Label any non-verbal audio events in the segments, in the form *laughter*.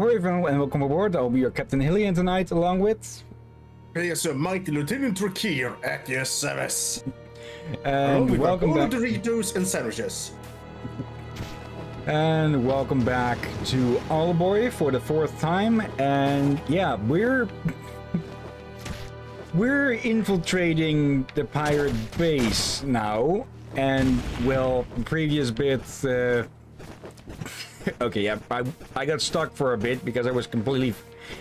Ahoy everyone and welcome aboard. I'll be your Captain Hillyan tonight along with... Yes, Sir Mighty Lieutenant Drakir at your service. *laughs* And welcome back... Doritos and sandwiches. And welcome back to Owlboy for the fourth time. And yeah, we're... *laughs* we're infiltrating the pirate base now. And, well, previous bit... Uh, okay, yeah, I, I got stuck for a bit because I was completely...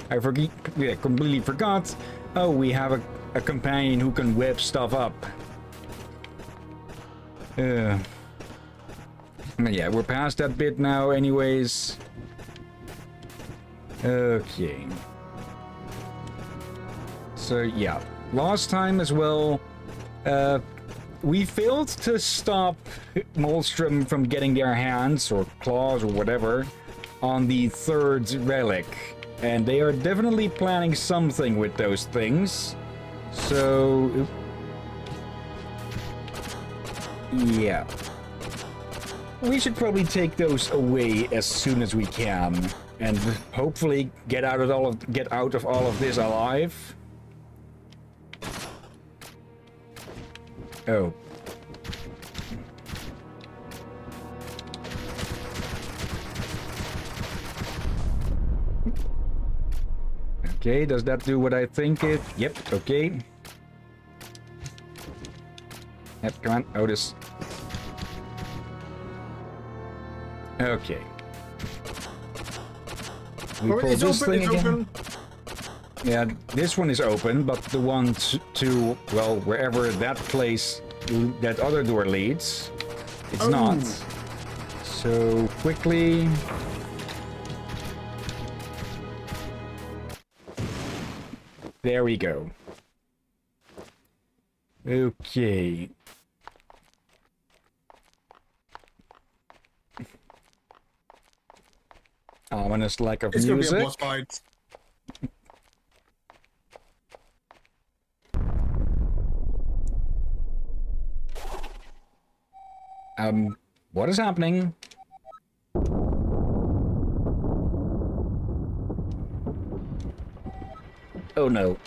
I forget, yeah, completely forgot. Oh, we have a, a companion who can whip stuff up. Uh, yeah, we're past that bit now anyways. Okay. So, yeah. Last time as well, uh, we failed to stop Molstrom from getting their hands, or claws, or whatever, on the third relic. And they are definitely planning something with those things. So... Yeah. We should probably take those away as soon as we can. And hopefully get out of all of get out of all of this alive. Oh. Okay, does that do what I think it? Yep, okay. Yep, come on, Otus. Okay. We Oh, pull this thing again. Yeah, this one is open, but the one to, well, wherever that place, that other door leads, it's Oh. not. So, quickly... There we go. Okay. Ominous lack of It's gonna be a music. boss fight. Um, what is happening? Oh no.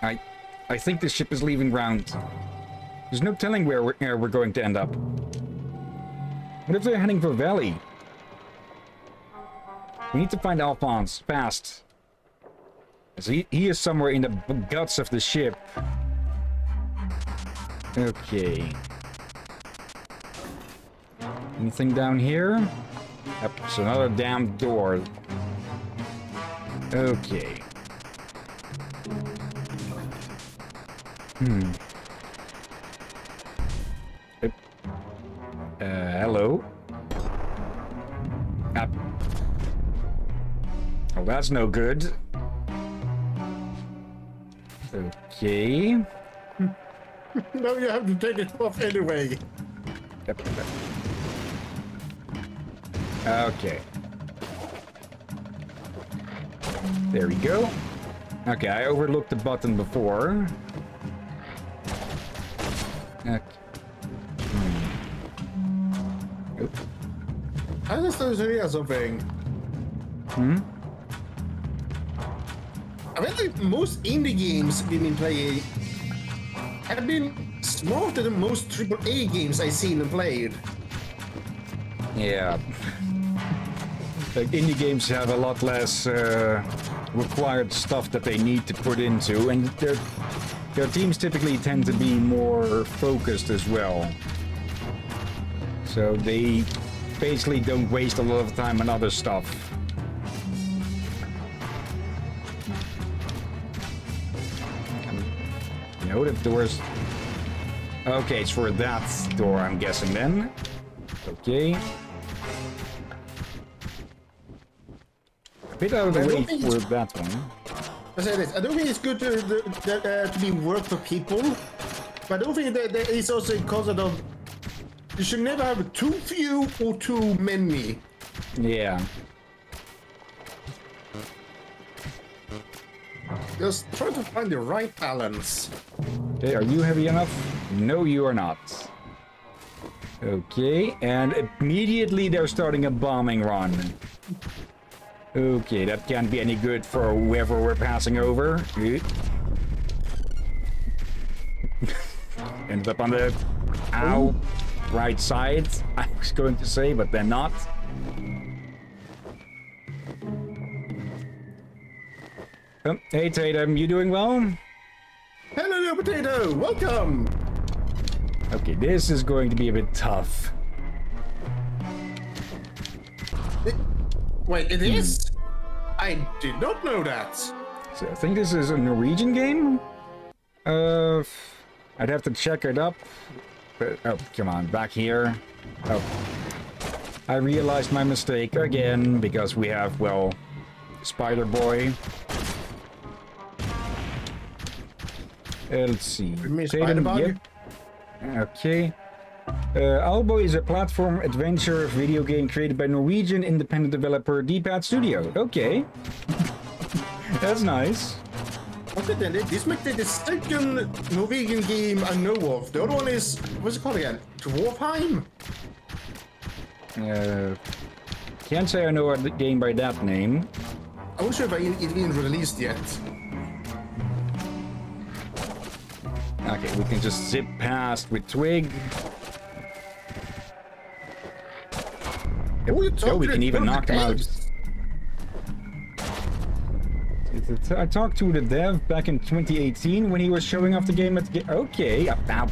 I, I think this ship is leaving ground. There's no telling where we're, where we're going to end up. What if they're heading for Vellie? We need to find Alphonse, fast. As he, he is somewhere in the guts of the ship. Okay. Anything down here? Yep, it's another damn door. Okay. Hmm. Uh, hello? Up. Oh, that's no good. Okay. *laughs* No, you have to take it off anyway. Yep, yep. Okay. There we go. Okay, I overlooked the button before. Okay. Hmm. Oop. I just started to hear something. Hmm? I feel like most indie games we've been playing have been smarter than most AAA games I've seen and played. Yeah. Like indie games have a lot less uh, required stuff that they need to put into, and their their teams typically tend to be more focused as well. So they basically don't waste a lot of time on other stuff. No, the doors. Okay, it's for that door, I'm guessing then. Okay. Bit out of the I don't way think for it's- that one. I say this. I don't think it's good to uh, to be work for people, but I don't think that is also a concept of you should never have too few or too many. Yeah. Just try to find the right balance. Okay, are you heavy enough? No, you are not. Okay, and immediately they're starting a bombing run. Okay, that can't be any good for whoever we're passing over. *laughs* Ended up on the ow right side, *laughs* I was going to say, but they're not. Oh, hey Tatum, you doing well? Hello, little potato. Welcome. Okay, this is going to be a bit tough. It, wait, it is? I did not know that. So I think this is a Norwegian game? Uh, I'd have to check it up. But, oh, come on, back here. Oh. I realized my mistake again, because we have, well, Spider Boy. Uh, let's see. Tatum, yeah. Okay. Uh, Owlboy is a platform adventure video game created by Norwegian independent developer D-Pad Studio. Okay. *laughs* That's nice. Okay, then this might be the second Norwegian game I know of. The other one is, what's it called again? Dwarfheim? Uh, can't say I know a game by that name. I'm not sure if it's been released yet. Okay, we can just zip past with Twig. Oh, Oh, we can even knock them out. I talked to the dev back in 2018 when he was showing off the game at the game. Okay, up now.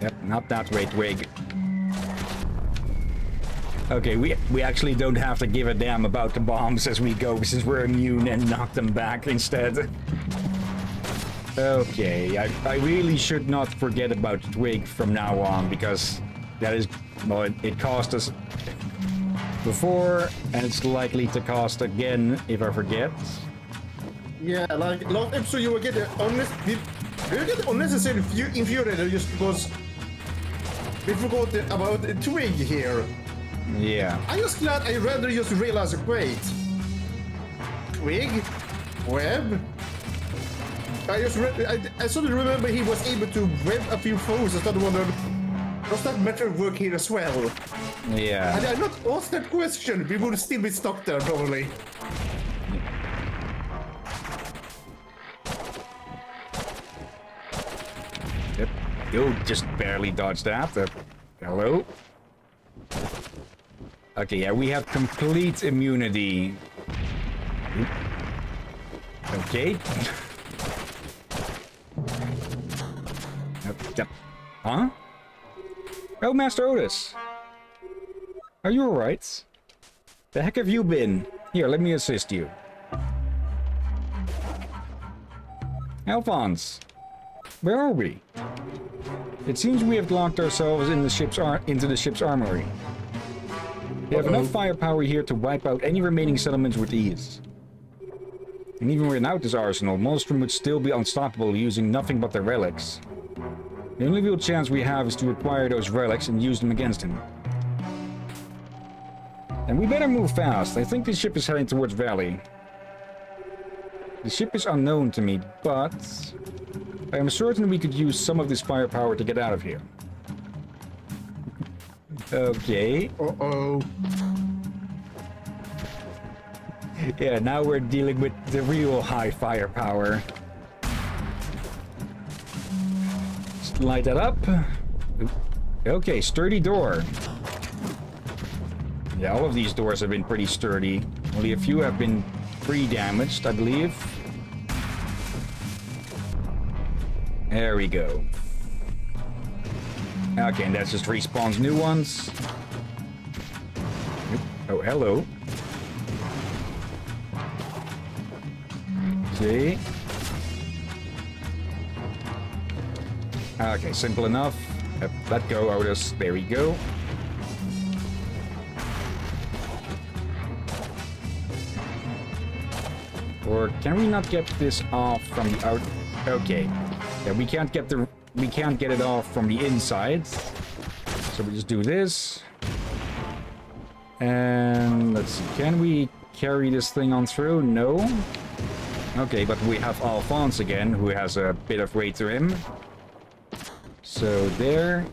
Yep, not that way, Twig. Okay, we we actually don't have to give a damn about the bombs as we go, since we're immune and knock them back instead. Okay, I, I really should not forget about Twig from now on, because that is, well, it, it cost us before, and it's likely to cost again if I forget. Yeah, like last episode you were getting honest. Did, did you get unnecessarily fu- infuriated just because we forgot about the twig here? Yeah. I'm just glad I rather just realized, wait, twig, web. I just re- I, I suddenly remember he was able to web a few foes. I started wondering, does that matter work here as well? Yeah. Had I not asked that question, we would still be stuck there probably. Yep. You just barely dodged that. Hello? Okay, yeah, we have complete immunity. Hmm. Okay. *laughs* Yep. Huh? Oh, Master Otus. Are you alright? The heck have you been? Here, let me assist you. Alphonse. Where are we? It seems we have locked ourselves in the ship's ar into the ship's armory. We have enough firepower here to wipe out any remaining settlements with ease. And even without this arsenal, Molstrom would still be unstoppable using nothing but the relics. The only real chance we have is to acquire those relics and use them against him. And we better move fast. I think the ship is heading towards Vellie. The ship is unknown to me, but I am certain we could use some of this firepower to get out of here. *laughs* Okay. Uh-oh. Yeah, now we're dealing with the real high firepower. Light that up. Okay, sturdy door. Yeah, all of these doors have been pretty sturdy. Only a few have been pre-damaged, I believe. There we go. Okay, and that just respawns new ones. Oh, hello. Okay. Okay, simple enough. Yep, let go, Otus. There we go. Or can we not get this off from the out? Okay. Yeah, we can't get the we can't get it off from the inside. So we just do this. And let's see. Can we carry this thing on through? No. Okay, but we have Alphonse again, who has a bit of weight to him. So there.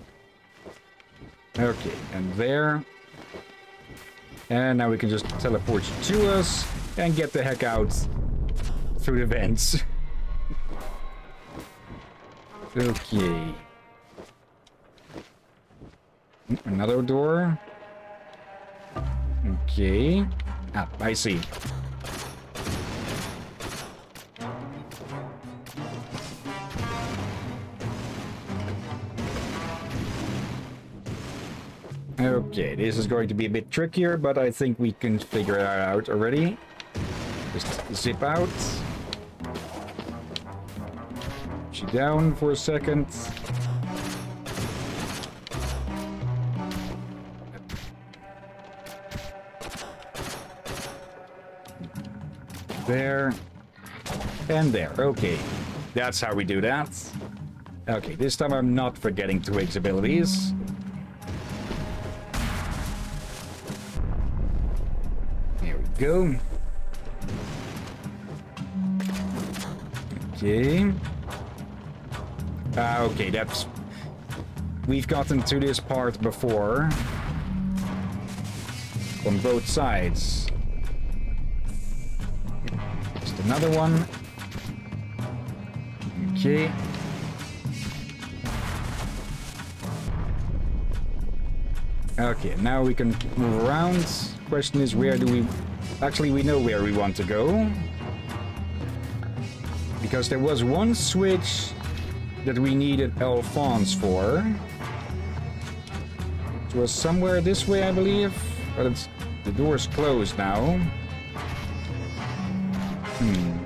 Okay, and there. And now we can just teleport to us and get the heck out through the vents. *laughs* okay. Another door. Okay. Ah, I see. Okay, this is going to be a bit trickier, but I think we can figure it out already. Just zip out. She down for a second. There. And there. Okay. That's how we do that. Okay, this time I'm not forgetting Twig's abilities. Go. Okay. Ah, okay, that's... We've gotten to this part before. On both sides. Just another one. Okay. Okay, now we can move around. Question is, where do we... Actually, we know where we want to go. Because there was one switch that we needed Alphonse for. It was somewhere this way, I believe. But it's, the door's closed now. Hmm.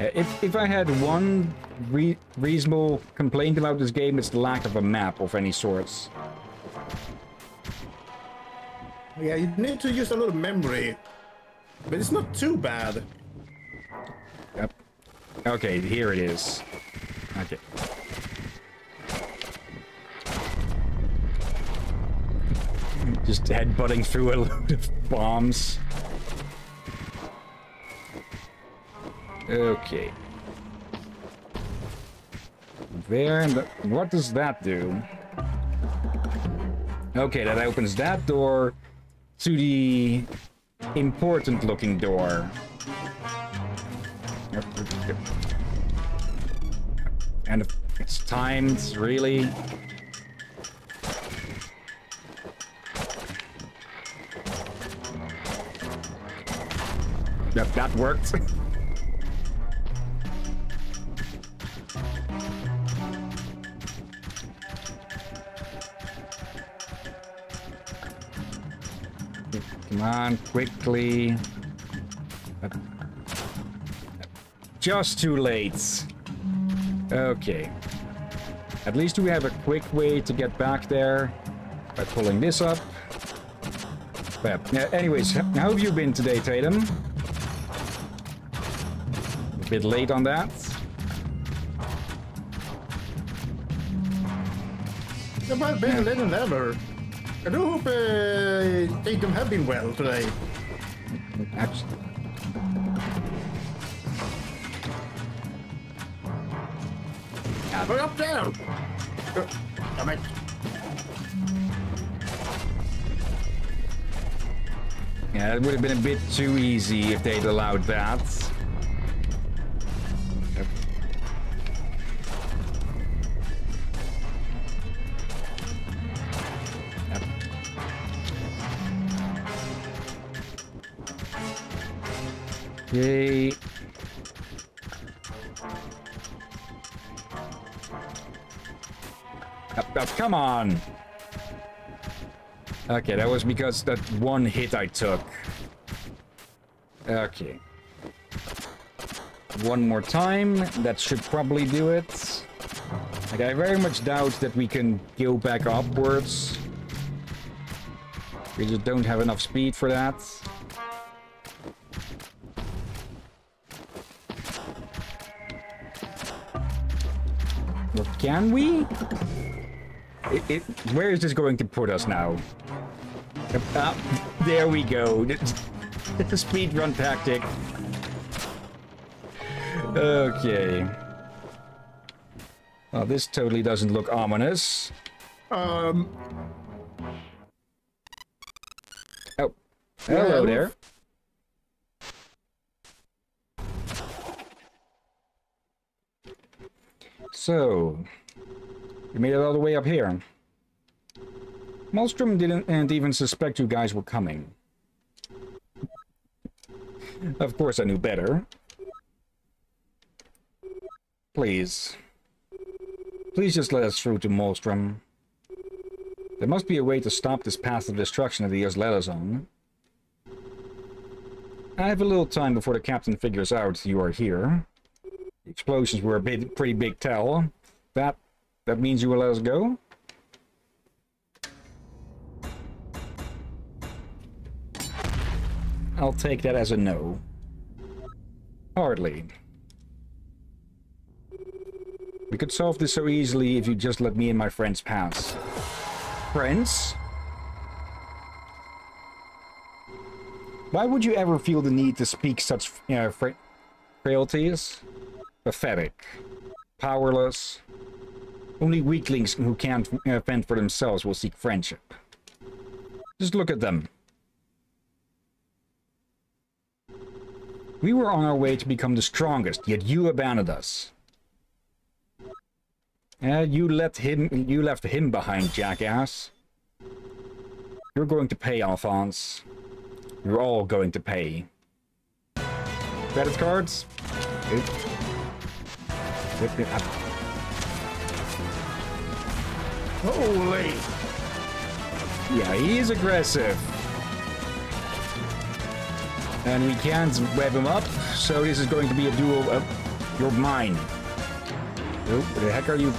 Uh, If, if I had one re reasonable complaint about this game, it's the lack of a map of any sorts. Yeah, you need to use a little memory. But it's not too bad. Yep. Okay, here it is. Okay. Just headbutting through a *laughs* load of bombs. Okay. There, and the, what does that do? Okay, that opens that door to the important looking door. And it's timed, really. Yep, that worked. *laughs* Come on, quickly. Just too late. Okay. At least we have a quick way to get back there by pulling this up. But, anyways, how have you been today, Tatum? A bit late on that. Yeah, but better late than never. I do hope uh, Tatum have been well today. Actually, But up! Uh, Damn it. yeah, it would have been a bit too easy if they'd allowed that. Come on! Okay, that was because that one hit I took. Okay. One more time. That should probably do it. Like, I very much doubt that we can go back upwards. We just don't have enough speed for that. Can we? It, it, where is this going to put us now? Uh, there we go. It's a speed run tactic. Okay. Well, this totally doesn't look ominous. Um. Oh. Hello there. So, you made it all the way up here. Molstrom didn't even suspect you guys were coming. Of course I knew better. Please. Please just let us through to Molstrom. There must be a way to stop this path of destruction of the Yozleda zone. I have a little time before the captain figures out you are here. Explosions were a bit, pretty big tell. That, that means you will let us go? I'll take that as a no. Hardly. We could solve this so easily if you just let me and my friends pass. Friends? Why would you ever feel the need to speak such uh, fra frailties? Pathetic. Powerless. Only weaklings who can't fend for themselves will seek friendship. Just look at them. We were on our way to become the strongest, yet you abandoned us. Uh, you let him you left him behind, jackass. You're going to pay, Alphonse. You're all going to pay. Credit cards? Holy! Yeah, he's aggressive. And we can't web him up, so this is going to be a duel of... You're mine. Oh, the heck are you?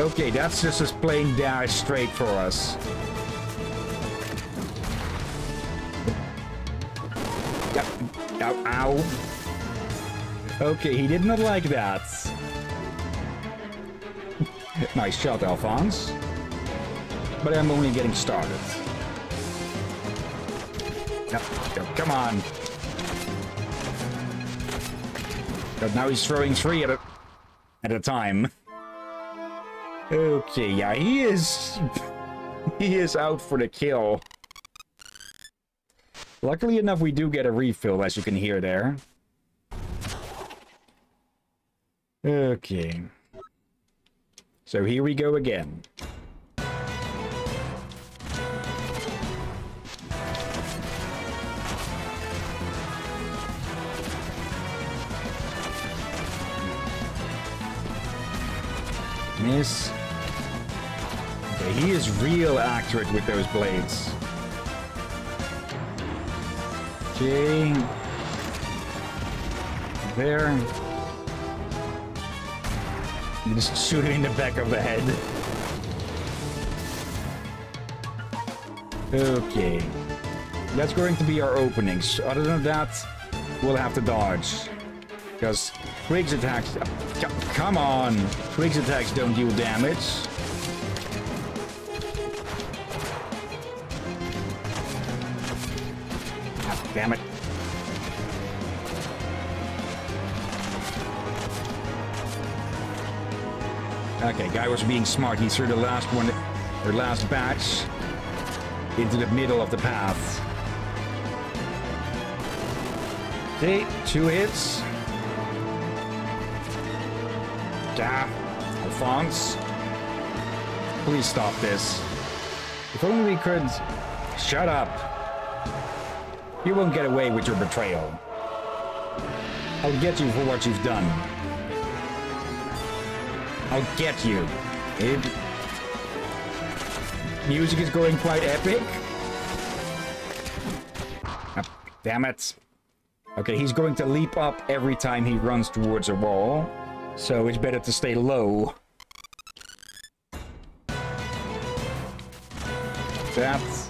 Okay, that's just as plain dash straight for us. Ow, ow. Okay, he did not like that. nice shot, Alphonse. But I'm only getting started. No, no, come on. But now he's throwing three at a, at a time. Okay, yeah, he is... *laughs* he is out for the kill. Luckily enough, we do get a refill, as you can hear there. Okay. So here we go again. Miss. Okay, he is real accurate with those blades. Okay. There. You just shoot him in the back of the head. Okay. That's going to be our openings. Other than that, we'll have to dodge. Because Twig's attacks... Come on! Twig's attacks don't deal damage. Ah, damn it. Okay, guy was being smart. He threw the last one, or last batch, into the middle of the path. Okay, two hits. Yeah, Alphonse. Please stop this. If only we could... Shut up. You won't get away with your betrayal. I'll get you for what you've done. I'll get you. It... Music is going quite epic. Oh, damn it. Okay, he's going to leap up every time he runs towards a wall. So it's better to stay low. That's...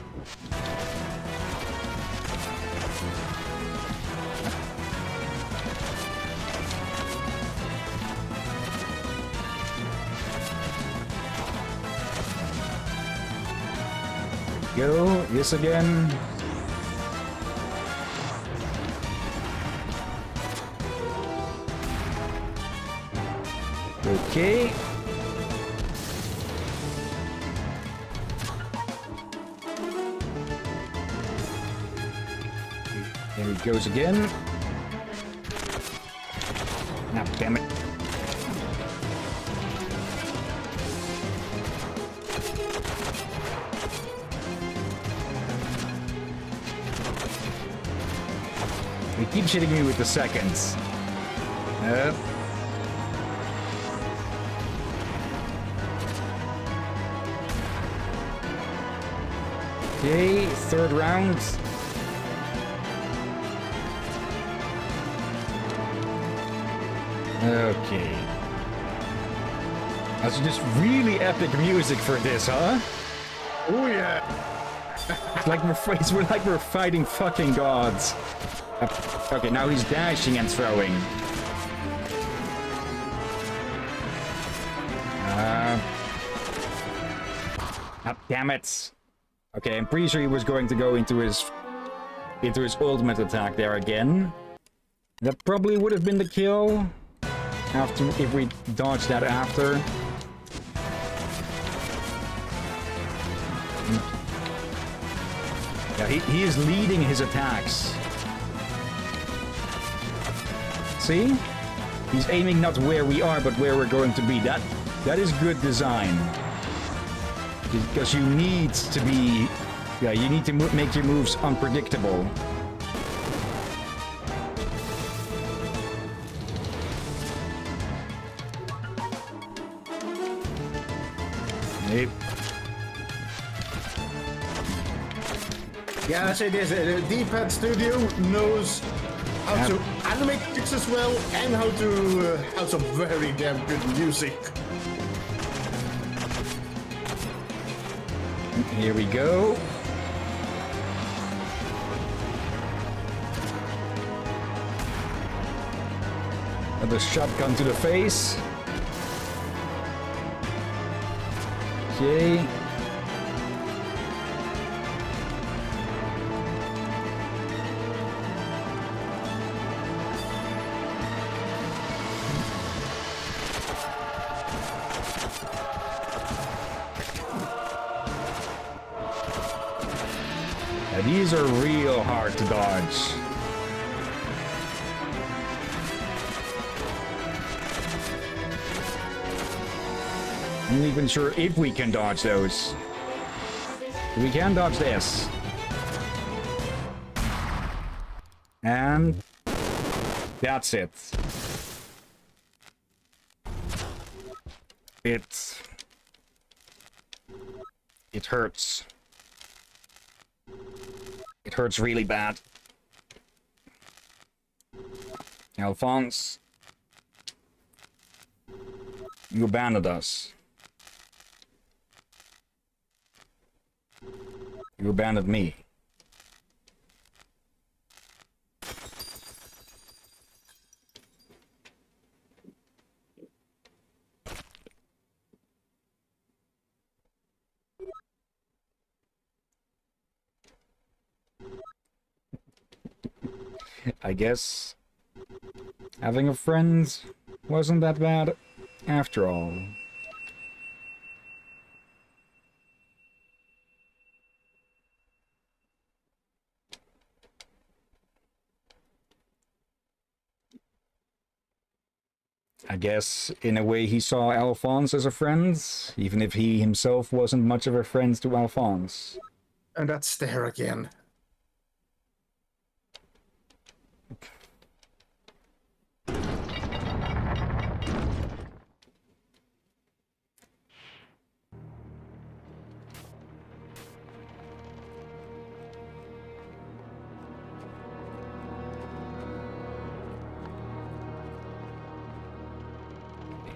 go. Yes again. Okay. There he goes again. He keeps hitting me with the seconds. Yep. Okay, third round. Okay. That's just really epic music for this, huh? Oh yeah. It's like we're, *laughs* it's like we're fighting fucking gods. Okay, now he's dashing and throwing. Uh, ah, damn it. Okay, I'm pretty sure he was going to go into his into his ultimate attack there again. That probably would have been the kill after if we dodged that after. Yeah, he, he is leading his attacks. See? He's aiming not where we are, but where we're going to be. That That is good design. Because you need to be... Yeah, you need to make your moves unpredictable. Yeah, I say this. Uh, D-Pad Studio knows how to animate tricks as well, and how to uh, have some very damn good music. Here we go. Another shotgun to the face. Okay. Sure if we can dodge those. We can dodge this. And that's it. It it hurts. It hurts really bad. Alphonse, you abandoned us. You abandoned me. I guess having a friend wasn't that bad after all. I guess, in a way, he saw Alphonse as a friend, even if he himself wasn't much of a friend to Alphonse. And that's there again.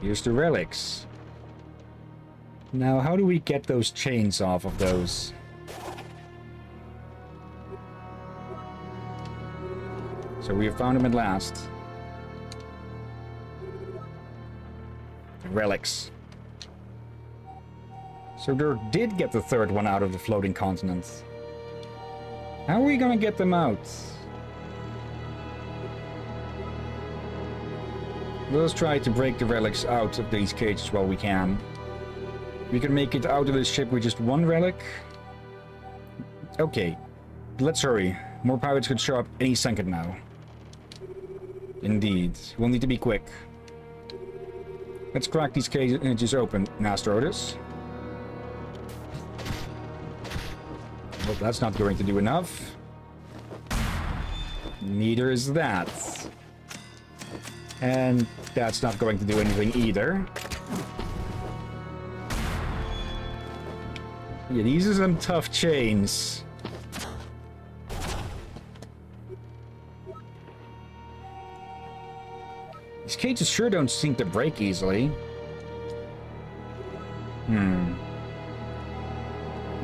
Here's the relics. Now, how do we get those chains off of those? So we have found them at last. Relics. So there did get the third one out of the floating continent. How are we gonna get them out? Let's try to break the relics out of these cages while we can. We can make it out of this ship with just one relic. Okay, let's hurry. More pirates could show up any second now. Indeed. We'll need to be quick. Let's crack these cages open, Master Otus. Well, that's not going to do enough. Neither is that. And that's not going to do anything either. Yeah, these are some tough chains. These cages sure don't seem to break easily. Hmm.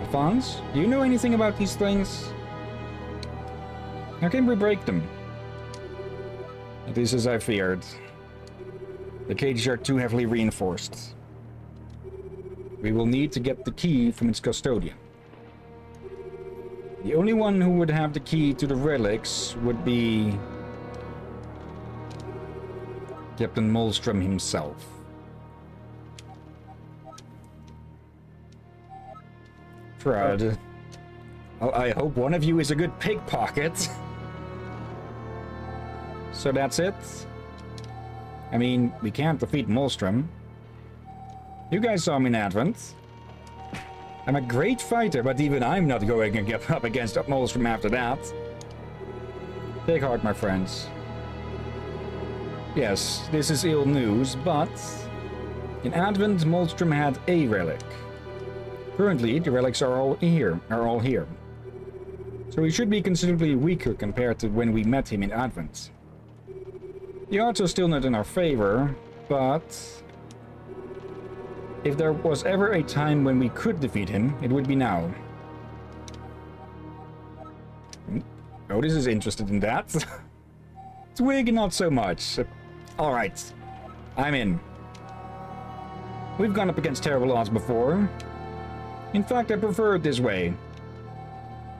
Alphonse, do you know anything about these things? How can we break them? It is as I feared. The cages are too heavily reinforced. We will need to get the key from its custodian. The only one who would have the key to the relics would be... Captain Molstrom himself. Fred. I hope one of you is a good pickpocket. *laughs* so that's it? I mean, we can't defeat Molstrom. You guys saw me in Advent. I'm a great fighter, but even I'm not going to get up against Molstrom after that. Take heart, my friends. Yes, this is ill news, but... In Advent, Molstrom had a relic. Currently, the relics are all here, are all here. So he should be considerably weaker compared to when we met him in Advent. The odds are still not in our favor, but... If there was ever a time when we could defeat him, it would be now. Hmm? Otus is interested in that. *laughs* Twig, not so much. Alright. I'm in. We've gone up against terrible odds before. In fact, I prefer it this way.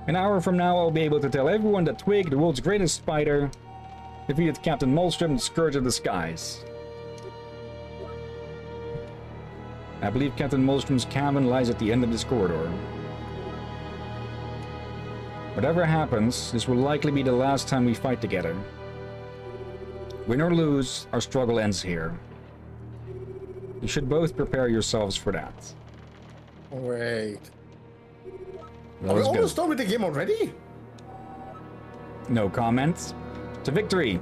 An hour from now, I'll be able to tell everyone that Twig, the world's greatest spider, defeated Captain Molstrom, the Scourge of the Skies. I believe Captain Molstrom's cabin lies at the end of this corridor. Whatever happens, this will likely be the last time we fight together. Win or lose, our struggle ends here. You should both prepare yourselves for that. Wait. Are we almost done with the game already? No comments. To victory!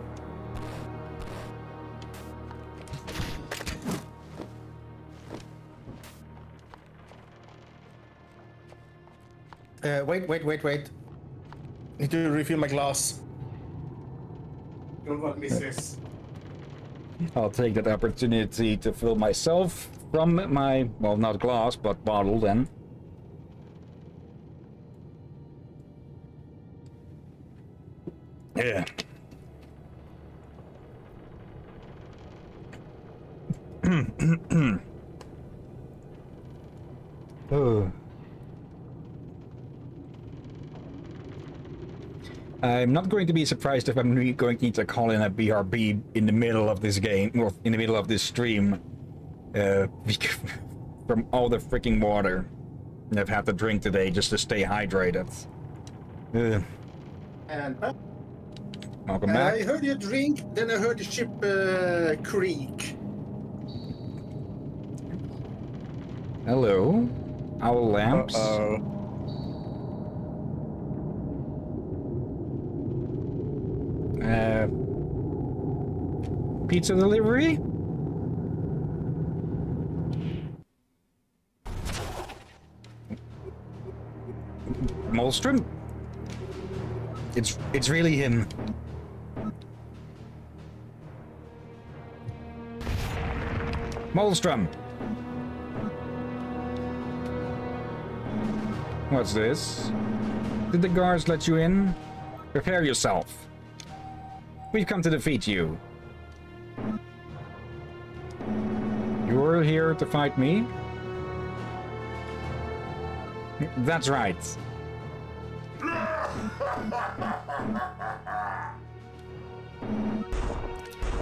Uh, wait, wait, wait, wait. Need to refill my glass. Don't want to miss. I'll take that opportunity to fill myself from my, well, not glass, but bottle then. Yeah. oh. I'm not going to be surprised if I'm going to need to call in a BRB in the middle of this game, or in the middle of this stream. Uh, *laughs* from all the freaking water I've had to drink today just to stay hydrated. Uh, and uh, welcome back. I heard you drink, then I heard the ship uh, creak. Hello, owl lamps. Uh-oh. Uh, pizza delivery? Molstrom? It's it's really him. Molstrom. What's this? Did the guards let you in? Prepare yourself. We've come to defeat you. Here to fight me? That's right.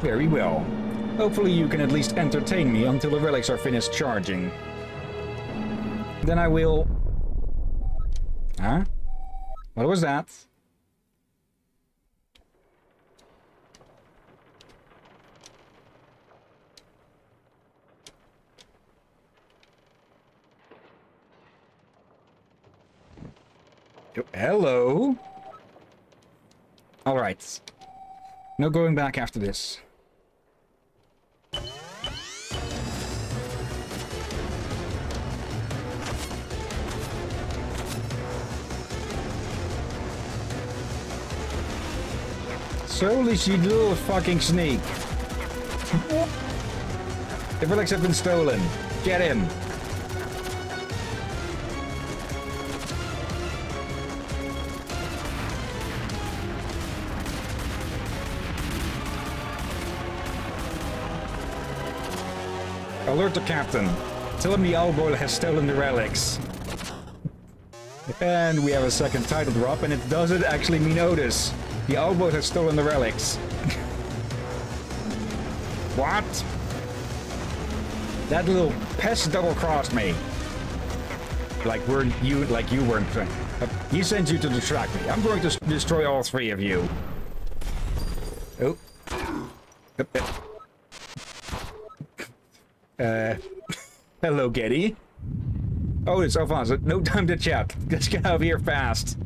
Very well. Hopefully you can at least entertain me until the relics are finished charging. Then I will... Huh? What was that? Hello? Alright. No going back after this. Solely, you little fucking sneak. *laughs* The relics have been stolen. Get him. Alert the captain. Tell him the Owlboy has stolen the relics. And we have a second title drop, and it doesn't actually mean Otus. The Owlboy has stolen the relics. *laughs* what? That little pest double-crossed me. Like we're you, like you weren't. Uh, he sent you to distract me. I'm going to destroy all three of you. Oh. Uh, hello, Geddy. Oh, it's Alphonse. No time to chat. *laughs* Let's get out of here fast.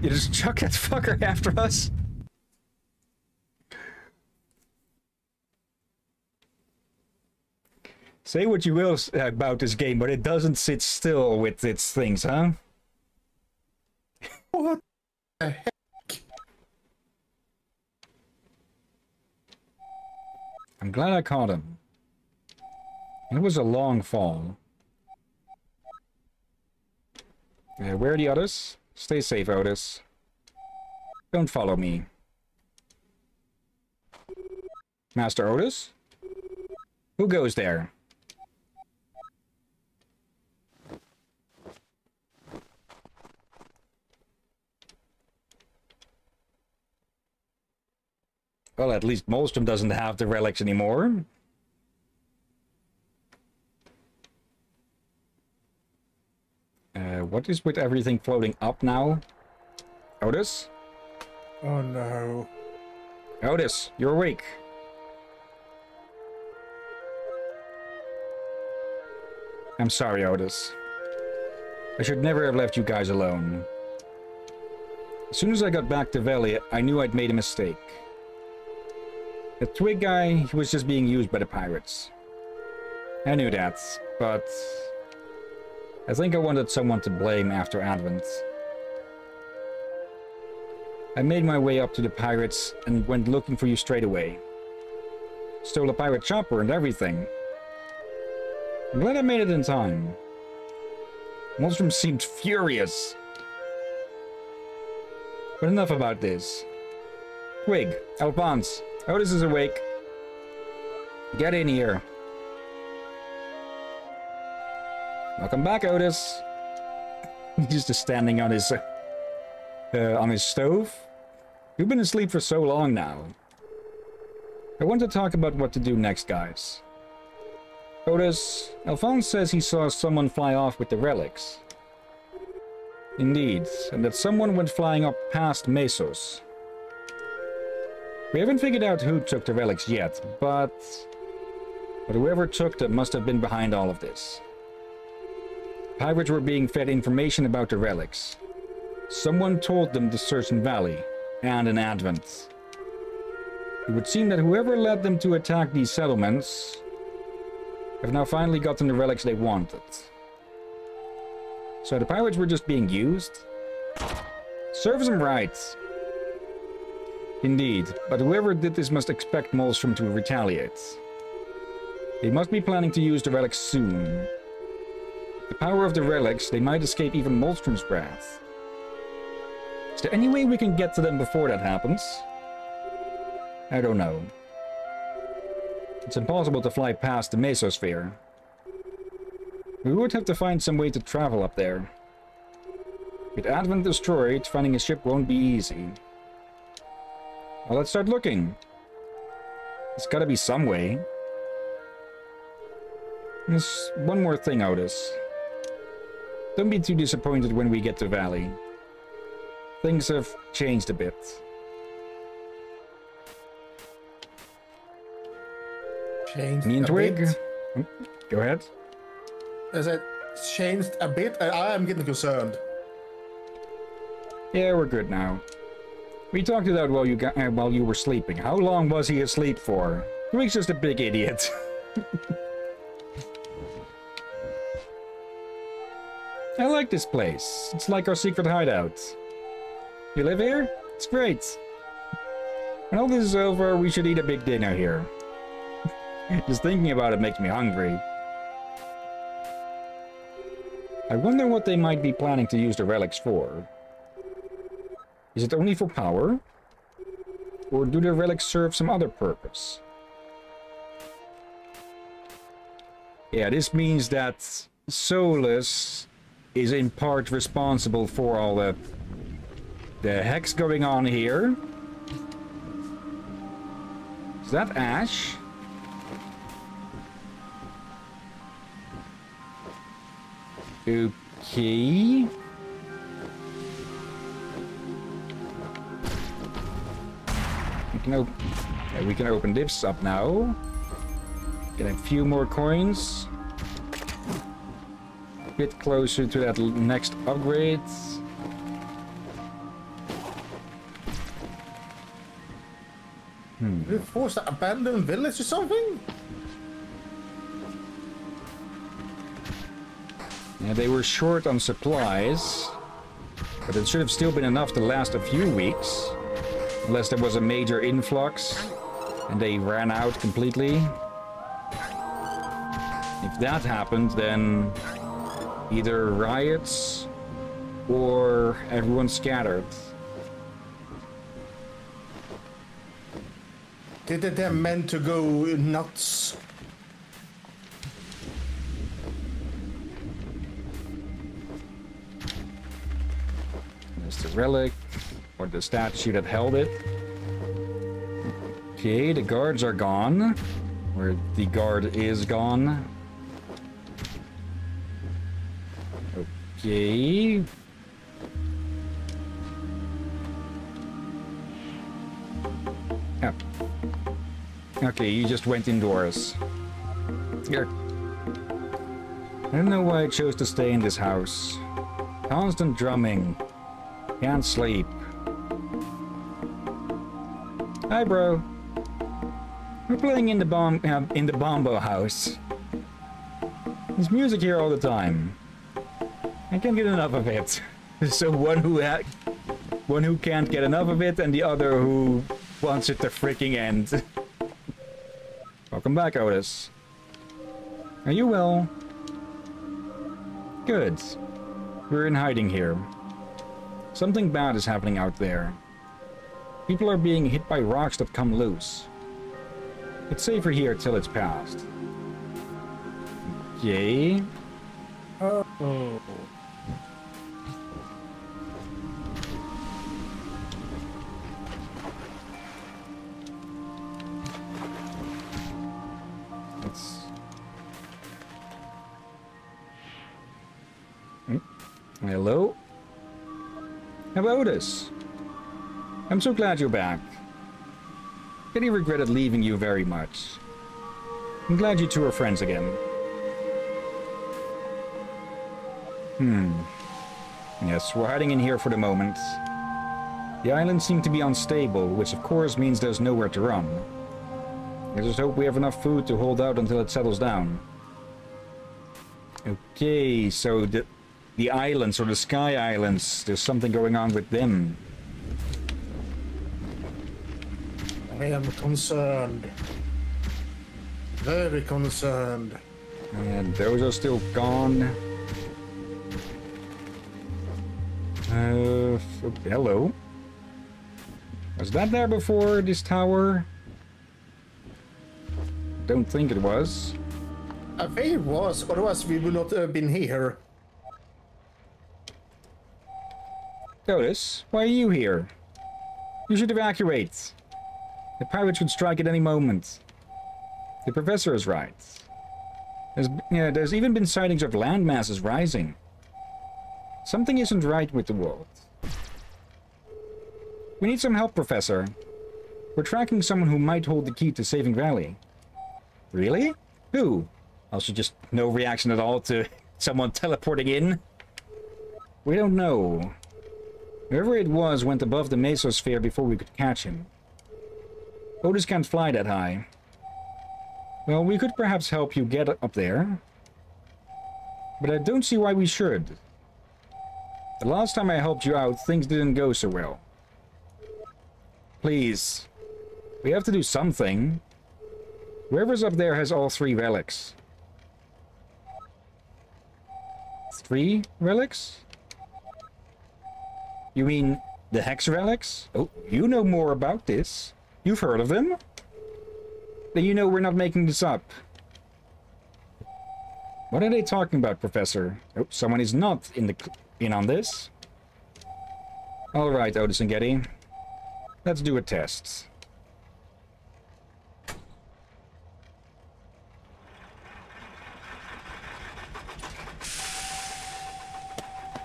You just chuck that fucker after us? Say what you will about this game, but it doesn't sit still with its things, huh? What the heck? I'm glad I caught him. It was a long fall. Uh, where are the others? Stay safe, Otus. Don't follow me. Master Otus? Who goes there? Well, at least Molstrom doesn't have the relics anymore. Uh, what is with everything floating up now? Otus? Oh no. Otus, you're awake. I'm sorry, Otus. I should never have left you guys alone. As soon as I got back to Vellie, I knew I'd made a mistake. The twig guy he was just being used by the pirates. I knew that, but... I think I wanted someone to blame after Advent. I made my way up to the pirates and went looking for you straight away. Stole a pirate chopper and everything. I'm glad I made it in time. Molstrom seemed furious. But enough about this. Twig, Alphonse, Otus is awake. Get in here. Welcome back, Otus. *laughs* He's just standing on his uh, on his stove. You've been asleep for so long now. I want to talk about what to do next, guys. Otus, Alphonse says he saw someone fly off with the relics. Indeed, and that someone went flying up past Mesos. We haven't figured out who took the relics yet, but... But whoever took them must have been behind all of this. Pirates were being fed information about the relics. Someone told them the search in Vellie, and in Advent. It would seem that whoever led them to attack these settlements have now finally gotten the relics they wanted. So the pirates were just being used? Serves them right. Indeed, but whoever did this must expect Molstrom to retaliate. They must be planning to use the relics soon. The power of the relics, they might escape even Molstrom's wrath. Is there any way we can get to them before that happens? I don't know. It's impossible to fly past the mesosphere. We would have to find some way to travel up there. With Advent destroyed, finding a ship won't be easy. Well, let's start looking. There's gotta be some way. There's one more thing, Otus. Don't be too disappointed when we get to Vellie. Things have changed a bit. Changed Me and a Twig? bit. Hmm, Go ahead. I it changed a bit. I am getting concerned. Yeah, we're good now. We talked it out while you got, uh, while you were sleeping. How long was he asleep for? Rick's just a big idiot. *laughs* I like this place. It's like our secret hideout. You live here? It's great. When all this is over, we should eat a big dinner here. *laughs* Just thinking about it makes me hungry. I wonder what they might be planning to use the relics for. Is it only for power? Or do the relics serve some other purpose? Yeah, this means that Solus is in part responsible for all the the hex going on here. Is that Ash? Okay. Can, op yeah, we can open this up now. Get a few more coins. A Bit closer to that next upgrade. Hmm. Did force that abandoned village or something? Yeah, they were short on supplies, but it should have still been enough to last a few weeks. Unless there was a major influx and they ran out completely. If that happened, then either riots or everyone scattered. Did they meant to go nuts? There's the relic, or the statue that held it. Okay, the guards are gone. Where the guard is gone. Okay. Yeah. Okay, you just went indoors. Here. I don't know why I chose to stay in this house. Constant drumming. Can't sleep. Hi, bro. We're playing in the bomb uh, in the Bombo house. There's music here all the time. I can't get enough of it. *laughs* so one who one who can't get enough of it, and the other who wants it to freaking end. *laughs* Welcome back, Otus. Are you well? Good. We're in hiding here. Something bad is happening out there. People are being hit by rocks that come loose. It's safer here till it's passed. Okay. Oh. Hello? Hello, Otus. I'm so glad you're back. Pity regretted leaving you very much. I'm glad you two are friends again. Hmm. Yes, we're hiding in here for the moment. The island seemed to be unstable, which of course means there's nowhere to run. I just hope we have enough food to hold out until it settles down. Okay, so the, the islands, or the Sky Islands, there's something going on with them. I am concerned. Very concerned. And those are still gone. Uh, hello. Was that there before, this tower? Don't think it was. I think it was, otherwise we would not have been here. Otus, why are you here? You should evacuate. The pirates would strike at any moment. The professor is right. There's, yeah, there's even been sightings of land masses rising. Something isn't right with the world. We need some help, Professor. We're tracking someone who might hold the key to Saving Vellie. Really? Who? Oh, also just no reaction at all to *laughs* Someone teleporting in? We don't know. Whoever it was went above the mesosphere before we could catch him. Otus can't fly that high. Well, we could perhaps help you get up there. But I don't see why we should. The last time I helped you out, things didn't go so well. Please. We have to do something. Whoever's up there has all three relics. Three relics? You mean the Hex relics? Oh, you know more about this. You've heard of them? Then you know we're not making this up. What are they talking about, Professor? Oh, someone is not in the in on this. All right, Otus and Geddy. Let's do a test.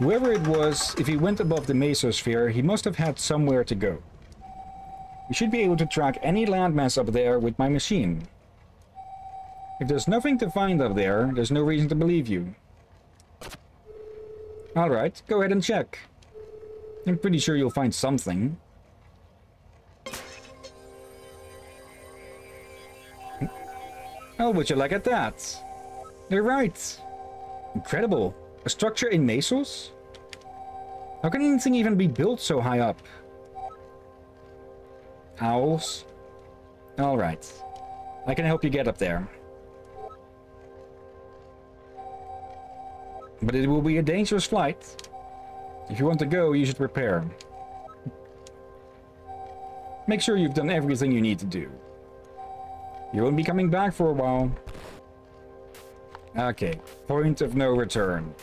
Whoever it was, if he went above the mesosphere, he must have had somewhere to go. We should be able to track any landmass up there with my machine. If there's nothing to find up there, there's no reason to believe you. Alright, go ahead and check. I'm pretty sure you'll find something. Oh, would you look at that? You're right. Incredible. A structure in Mesos? How can anything even be built so high up? Owls? Alright. I can help you get up there. But it will be a dangerous flight. If you want to go, you should prepare. Make sure you've done everything you need to do. You won't be coming back for a while. Okay, point of no return.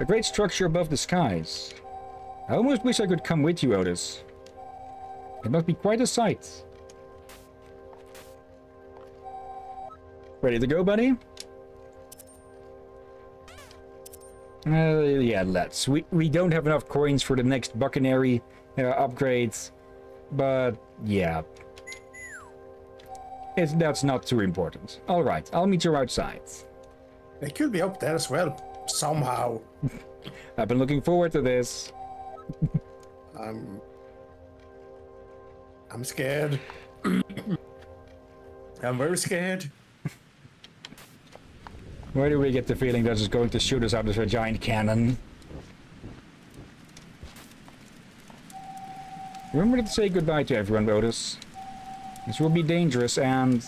A great structure above the skies. I almost wish I could come with you, Otus. It must be quite a sight. Ready to go, buddy? Uh, yeah, let's. We, we don't have enough coins for the next Buccanary uh, upgrades. But, yeah. That's not too important. Alright, I'll meet you outside. They could be up there as well, somehow. I've been looking forward to this. I'm... I'm scared. *clears throat* I'm very scared. Where do we get the feeling that it's going to shoot us out of a giant cannon? Remember to say goodbye to everyone, Otus. This will be dangerous and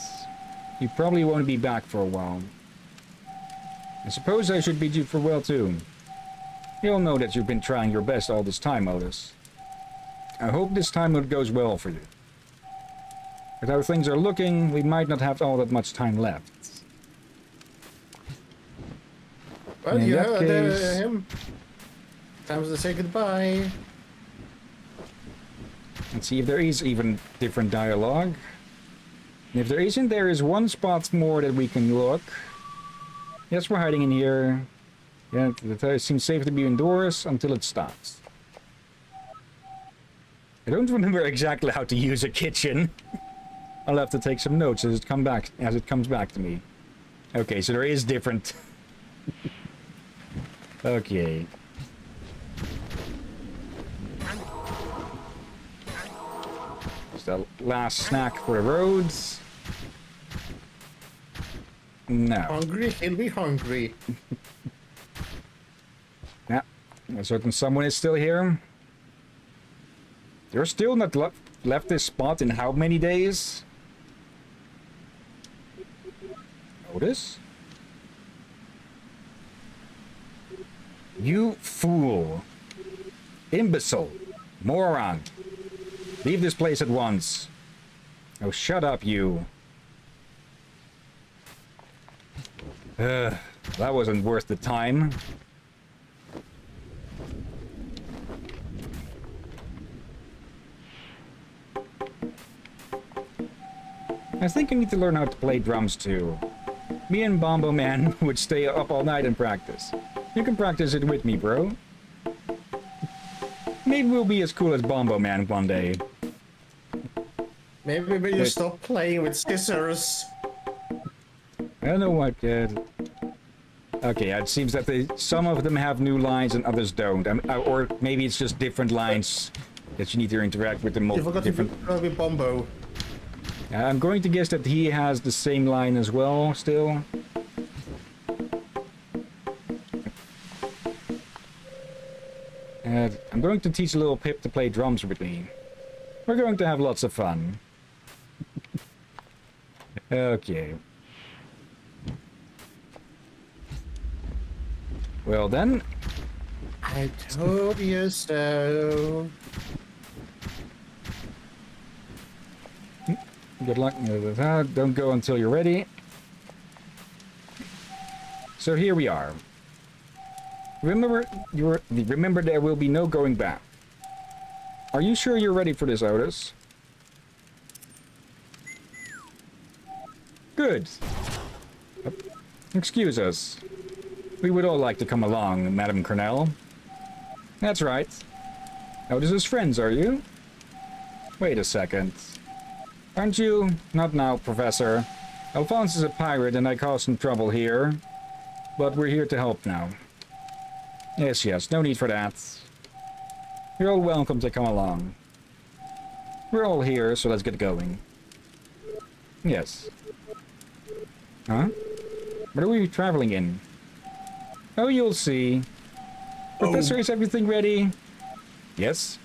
you probably won't be back for a while. I suppose I should bid you farewell too. You'll know that you've been trying your best all this time, Otus. I hope this time it goes well for you. With how things are looking, we might not have all that much time left. Well, you heard uh, case- him. Time to say goodbye. Let's see if there is even different dialogue. And if there isn't, there is one spot more that we can look. Yes, we're hiding in here. Yeah, it seems safe to be indoors until it stops. I don't remember exactly how to use a kitchen. *laughs* I'll have to take some notes as it come back as it comes back to me. Okay, so there is different. *laughs* okay. Last snack for the roads. No. Hungry, he'll be hungry. *laughs* Yeah. A certain someone is still here. You're still not le left this spot in how many days? Notice? You fool. Imbecile. Moron. Leave this place at once. Oh, shut up, you. Uh, that wasn't worth the time. I think I need to learn how to play drums too. Me and Bombo Man *laughs* would stay up all night and practice. You can practice it with me, bro. Maybe we'll be as cool as Bombo Man one day. Maybe Wait. just stop playing with scissors. I don't know what, kid. Okay, it seems that they some of them have new lines and others don't. Um, uh, or maybe it's just different lines that you need to interact with the You multiple forgot different... to grab Bombo. Uh, I'm going to guess that he has the same line as well, still. And I'm going to teach a little Pip to play drums with me. We're going to have lots of fun. *laughs* okay. Well then, I told you so. Good luck. Uh, Don't go until you're ready. So here we are. Remember, you're, remember there will be no going back. Are you sure you're ready for this, Otus? Good. Excuse us. We would all like to come along, Madam Cornell. That's right. Otus's friends, are you? Wait a second. Aren't you? Not now, Professor. Alphonse is a pirate and I caused some trouble here. But we're here to help now. Yes, yes, no need for that. You're all welcome to come along. We're all here, so let's get going. Yes. Huh? What are we traveling in? Oh, you'll see. Professor, is everything ready? Yes.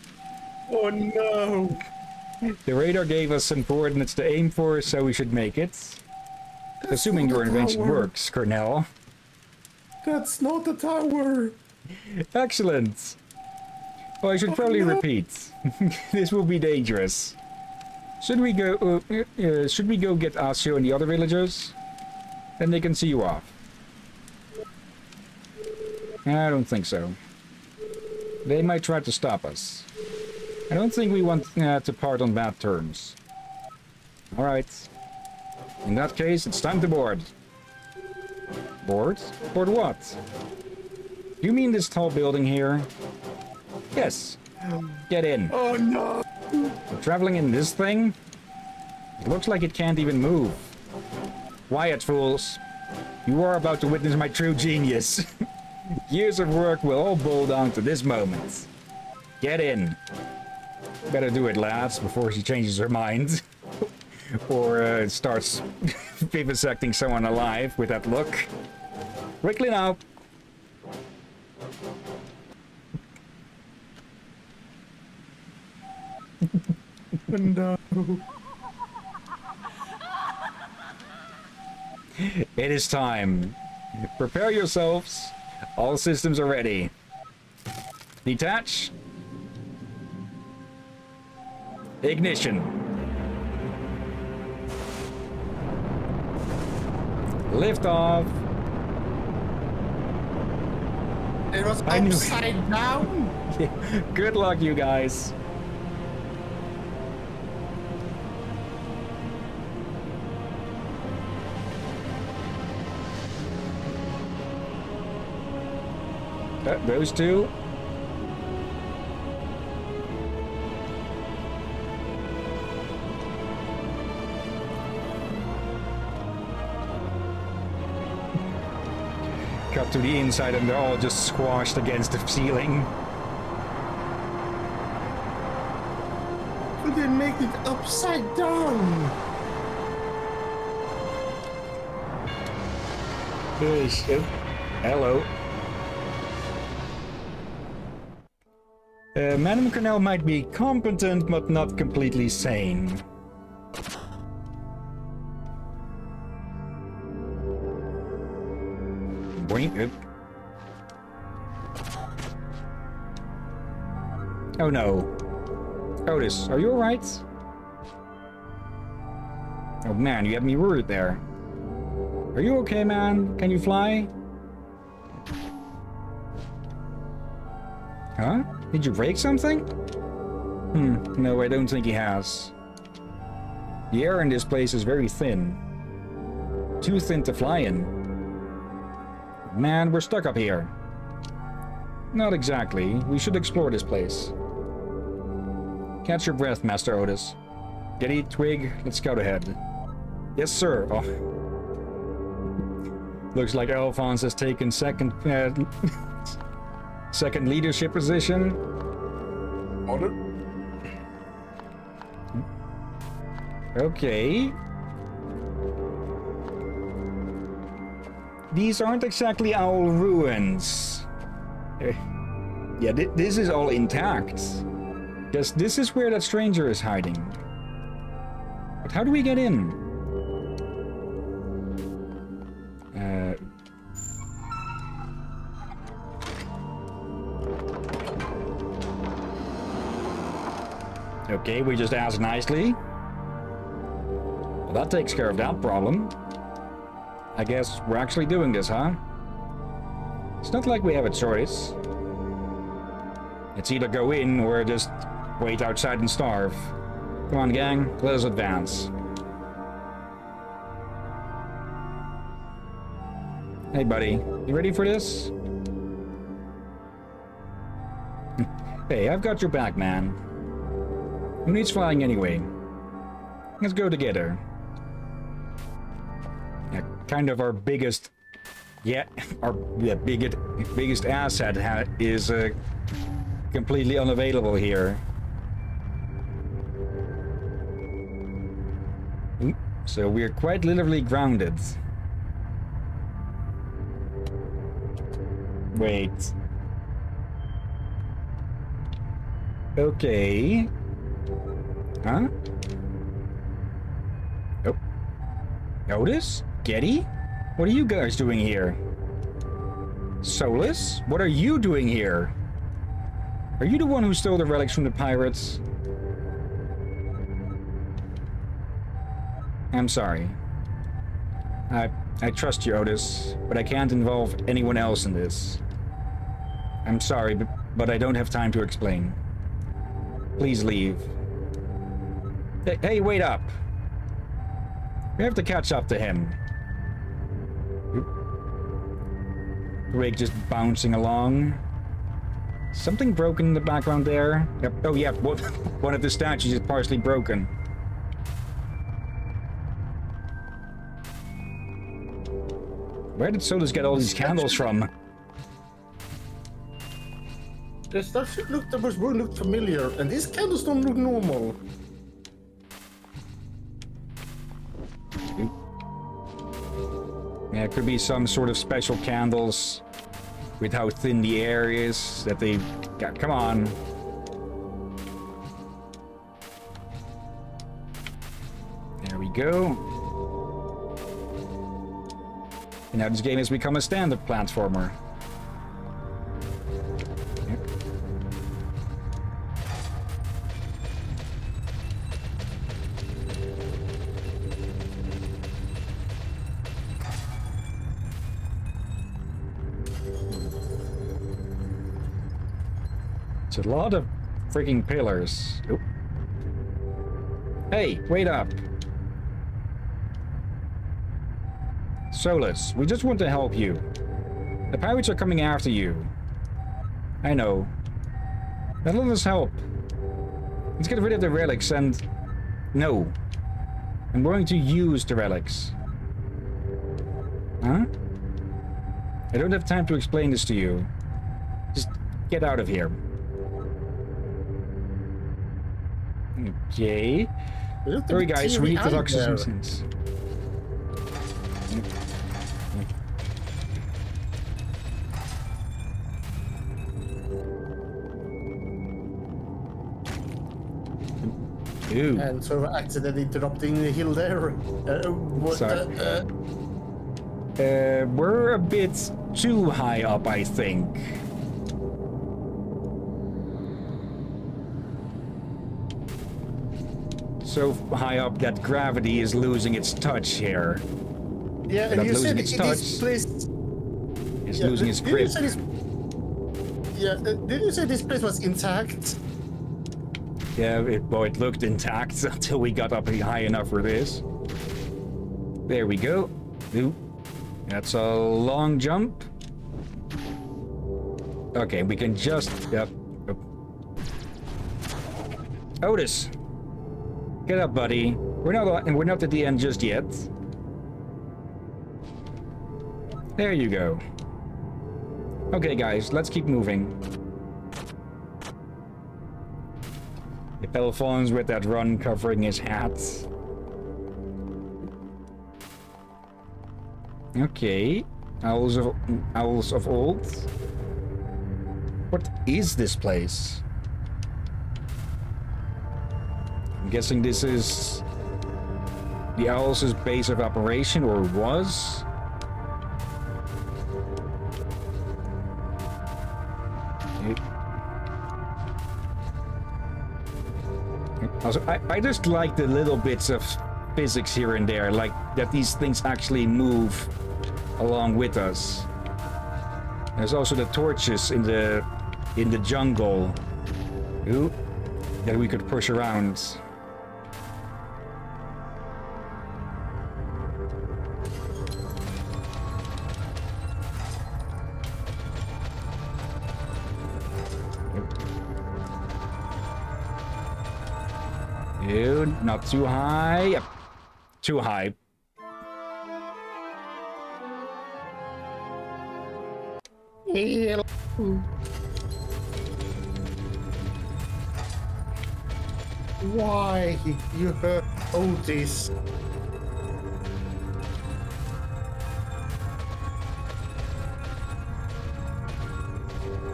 Oh no! The radar gave us some coordinates to aim for, so we should make it. Assuming your invention tower. works, Cornell. That's not the tower! Excellent. Well, I should probably no. repeat. *laughs* this will be dangerous. Should we go? Uh, uh, should we go get Asio and the other villagers? Then they can see you off. I don't think so. They might try to stop us. I don't think we want uh, to part on bad terms. All right. In that case, it's time to board. Board? Board what? You mean this tall building here? Yes. Get in. Oh no! We're traveling in this thing? It looks like it can't even move. Quiet, fools. You are about to witness my true genius. *laughs* Years of work will all boil down to this moment. Get in. Better do it, lads, before she changes her mind. *laughs* or uh, starts *laughs* vivisecting someone alive with that look. Quickly now. No! *laughs* It is time. Prepare yourselves. All systems are ready. Detach. Ignition. Lift off. It was upside down! *laughs* Good luck, you guys. Uh, those two. Cut to the inside and they're all just squashed against the ceiling. But they make it upside down! Holy shit. Hello. Uh, Madam Cornell might be competent, but not completely sane. Boink. Oh no. Otus, are you alright? Oh man, you had me worried there. Are you okay, man? Can you fly? Did you break something? Hmm, no, I don't think he has. The air in this place is very thin. Too thin to fly in. Man, we're stuck up here. Not exactly. We should explore this place. Catch your breath, Master Otus. Geddy, Twig, let's scout ahead. Yes, sir. Oh. *laughs* Looks like Alphonse has taken second uh, *laughs* second leadership position. Order. Okay. These aren't exactly owl ruins. Eh, Yeah, thi- this is all intact. Yes, this is where that stranger is hiding. But how do we get in? Okay, we just asked nicely. Well, that takes care of that problem. I guess we're actually doing this, huh? It's not like we have a choice. It's either go in or just wait outside and starve. Come on, gang, let us advance. Hey, buddy, you ready for this? *laughs* hey, I've got your back, man. Who needs flying anyway? Let's go together. Yeah, kind of our biggest, yeah, our yeah, biggest biggest asset is uh, completely unavailable here. Mm, So we're quite literally grounded. Wait. Okay. Huh? Nope. Otus? Geddy? What are you guys doing here? Solus? What are you doing here? Are you the one who stole the relics from the pirates? I'm sorry. I I trust you, Otus, but I can't involve anyone else in this. I'm sorry, but, but I don't have time to explain. Please leave. Hey, wait up. We have to catch up to him. Drake just bouncing along. Something broken in the background there. Yep. Oh, yeah. *laughs* One of the statues is partially broken. Where did Solus get all these candles from? The stuff looked familiar, and these candles don't look normal. Yeah, it could be some sort of special candles with how thin the air is that they got. Come on. There we go. And now this game has become a standard platformer. A lot of freaking pillars. Oop. Hey, wait up. Solus, we just want to help you. The pirates are coming after you. I know. But let us help. Let's get rid of the relics and... No. I'm going to use the relics. Huh? I don't have time to explain this to you. Just get out of here. Okay. They looked a Sorry guys, we need to talk to some sense. Ooh. And sort of accidentally interrupting the hill there. Uh, what, Sorry. uh, uh, Uh, we're a bit too high up, I think. So high up that gravity is losing its touch here. yeah, and you losing said its it touch. is place. It's yeah, losing its grip. this- Yeah, uh, did you say this place was intact? Yeah, it, well, it looked intact *laughs* until we got up high enough for this. There we go. Ooh. That's a long jump. Okay, we can just... Yep. Otus! Get up, buddy. We're not, and we're not at the end just yet. There you go. Okay, guys, let's keep moving. The Pelophones with that run covering his hat. Okay. Owls of owls of old. What is this place? I'm guessing this is the owls' base of operation, or was? Also, I, I just like the little bits of physics here and there, like that these things actually move along with us. There's also the torches in the in the jungle Ooh, that we could push around. Not too high. Yep. Too high. Why you hurt Otus?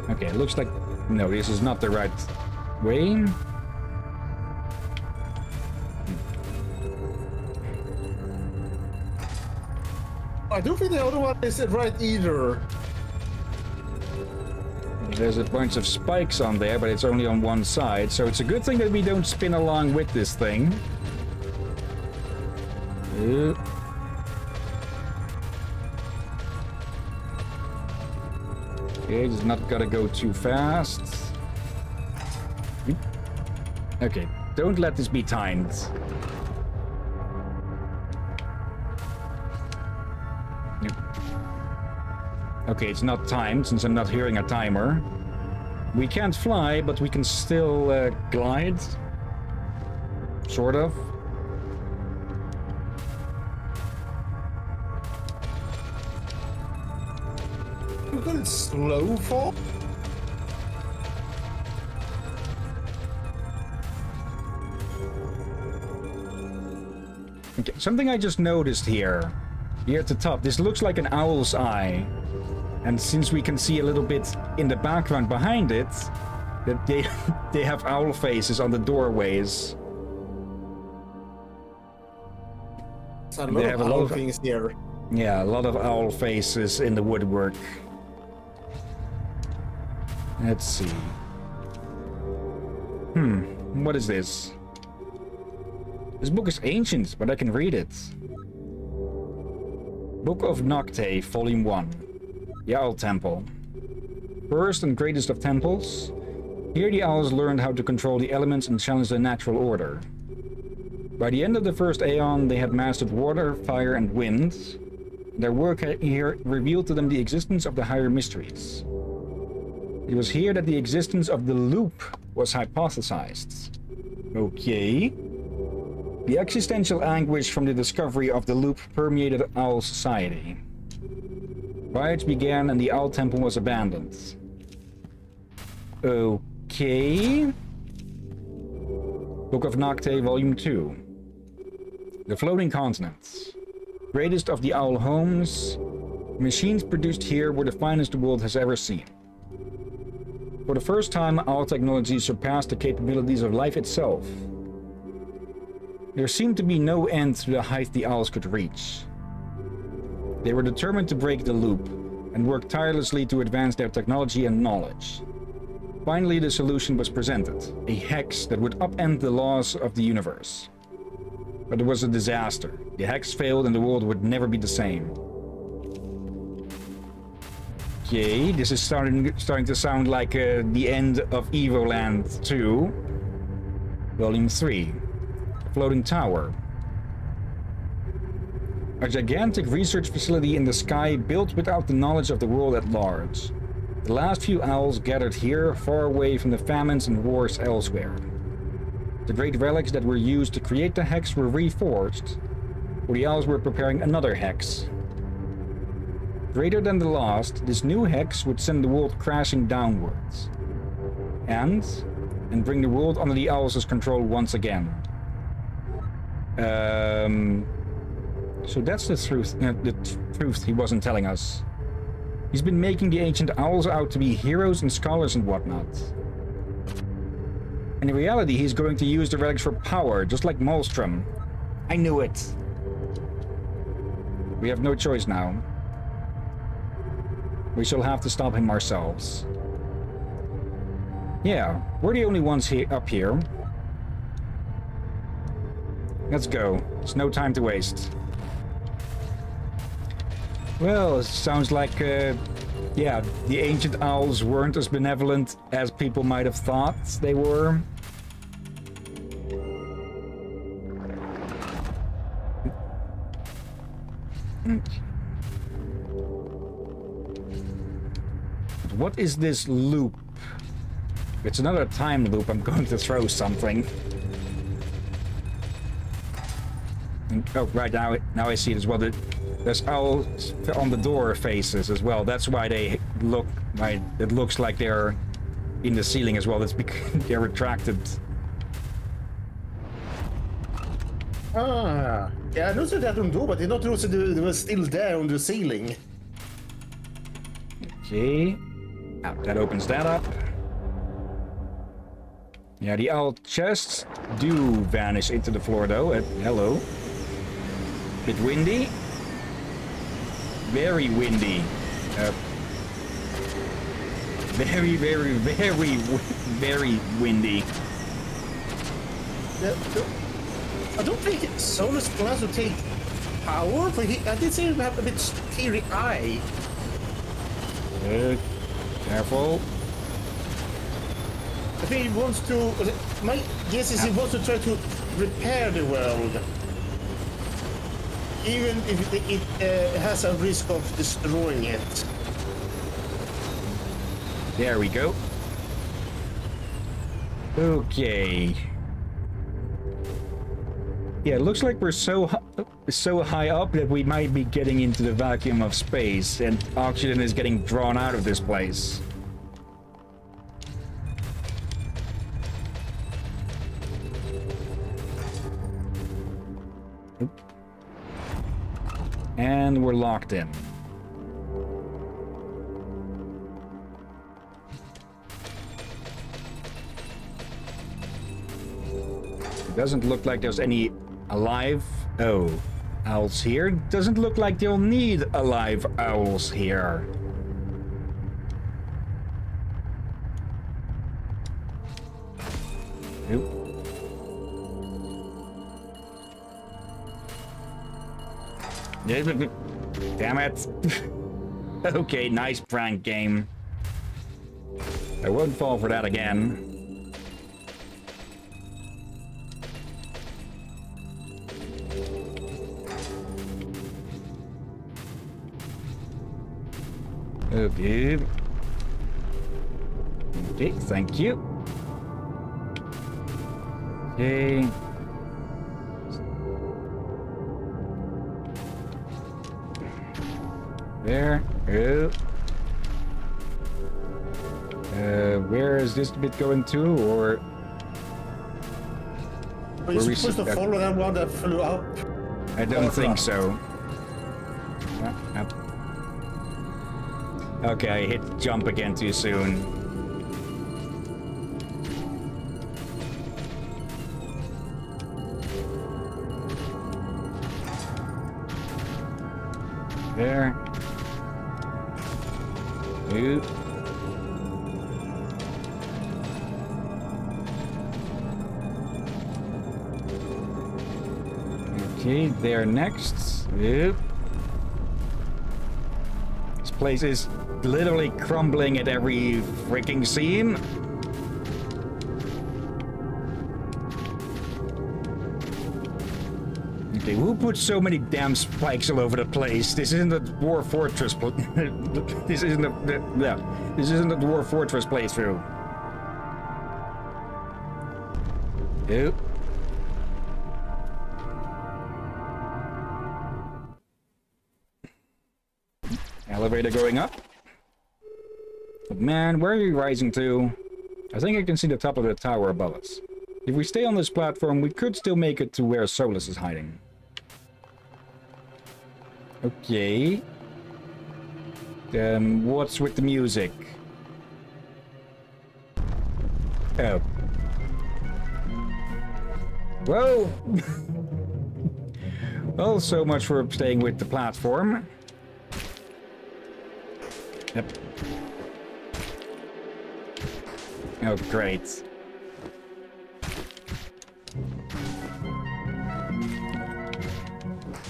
Okay, it looks like... No, this is not the right way. I don't think the other one is it right either. There's a bunch of spikes on there, but it's only on one side, so it's a good thing that we don't spin along with this thing. Uh. Okay, just not gotta go too fast. Okay, don't let this be timed. Okay, it's not timed since I'm not hearing a timer. We can't fly, but we can still uh, glide. Sort of. You got it slow fall? Okay, something I just noticed here. Here at the top. This looks like an owl's eye. And since we can see a little bit in the background behind it, that they *laughs* they have owl faces on the doorways. A They have a lot of- things here. Yeah, a lot of owl faces in the woodwork. Let's see. Hmm, what is this? This book is ancient, but I can read it. Book of Nocte, Volume 1. The Owl Temple. First and greatest of temples, here the owls learned how to control the elements and challenge the natural order. By the end of the first Aeon, they had mastered water, fire, and wind. Their work here revealed to them the existence of the higher mysteries. It was here that the existence of the loop was hypothesized. Okay. The existential anguish from the discovery of the loop permeated owl society. Riots began and the Owl Temple was abandoned. Okay. Book of Nocte, Volume 2. The Floating Continents. Greatest of the Owl homes. Machines produced here were the finest the world has ever seen. For the first time, owl technology surpassed the capabilities of life itself. There seemed to be no end to the height the owls could reach. They were determined to break the loop and worked tirelessly to advance their technology and knowledge. Finally, the solution was presented a hex that would upend the laws of the universe. But it was a disaster. The hex failed and the world would never be the same. Okay, this is starting starting to sound like uh, the end of Evoland 2. Volume 3. Floating Tower. A gigantic research facility in the sky built without the knowledge of the world at large. The last few owls gathered here, far away from the famines and wars elsewhere. The great relics that were used to create the hex were reforged, for the owls were preparing another hex. Greater than the last, this new hex would send the world crashing downwards. And and bring the world under the Owls' control once again. Um, so that's the truth, uh, the truth he wasn't telling us. He's been making the ancient owls out to be heroes and scholars and whatnot. And in reality, he's going to use the relics for power, just like Molstrom. I knew it. We have no choice now. We shall have to stop him ourselves. Yeah, we're the only ones he up here. Let's go. It's no time to waste. Well, it sounds like, uh, yeah, the ancient owls weren't as benevolent as people might have thought they were. What is this loop? It's another time loop. I'm going to throw something. Oh, right now, now I see it as well. There's owls on the door faces as well. That's why they look. Right, it looks like they're in the ceiling as well. That's because *laughs* they're retracted. Ah, yeah, I noticed that on the door, but I not notice they were still there on the ceiling. Okay, ah, that opens that up. Yeah, the owl chests do vanish into the floor though. Uh, hello. Bit windy. Very windy. Uh, very, very, very, very windy. I don't think Solus plans to take power, but he, I did see him have a bit teary eye. Uh, careful. I think he wants to. My guess is he wants to try to repair the world, even if it, it uh, has a risk of destroying it. There we go. Okay. Yeah, it looks like we're so so high up that we might be getting into the vacuum of space, and oxygen is getting drawn out of this place. And we're locked in. It doesn't look like there's any alive... Oh, owls here? Doesn't look like they'll need alive owls here. Damn it. *laughs* okay, nice prank game. I won't fall for that again. Okay. Okay, thank you. Okay. There. Oh. Uh, where is this bit going to, or... Are you supposed to follow that one that flew up? I don't think so. Uh, okay, I hit jump again too soon. There. Okay, there next. Oop. This place is literally crumbling at every freaking seam. Who put so many damn spikes all over the place? This isn't the Dwarf Fortress. *laughs* this isn't the, yeah. This isn't the Dwarf Fortress playthrough. Yep. Elevator going up. Man, where are you rising to? I think I can see the top of the tower above us. If we stay on this platform, we could still make it to where Solus is hiding. Okay. Um, what's with the music? Oh. Whoa! *laughs* well, so much for staying with the platform. Yep. Oh, great.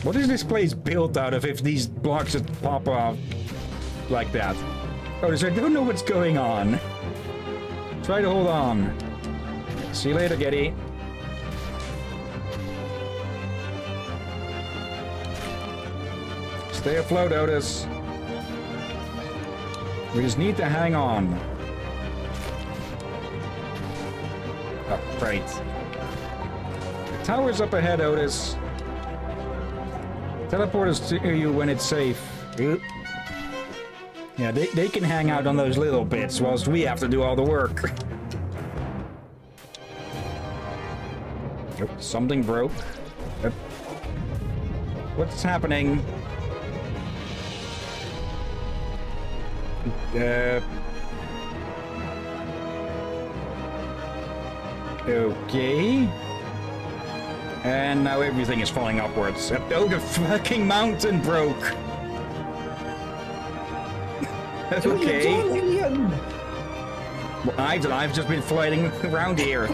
What is this place built out of if these blocks just pop off like that? Oh, so I don't know what's going on. Try to hold on. See you later, Geddy. Stay afloat, Otus. We just need to hang on. Oh. The tower's up ahead, Otus. Teleport us to you when it's safe. Yeah, they, they can hang out on those little bits whilst we have to do all the work. Oh, something broke. What's happening? Uh... Okay. And now everything is falling upwards. Oh, the fucking mountain broke! *laughs* okay. Well, I've, I've just been floating around here.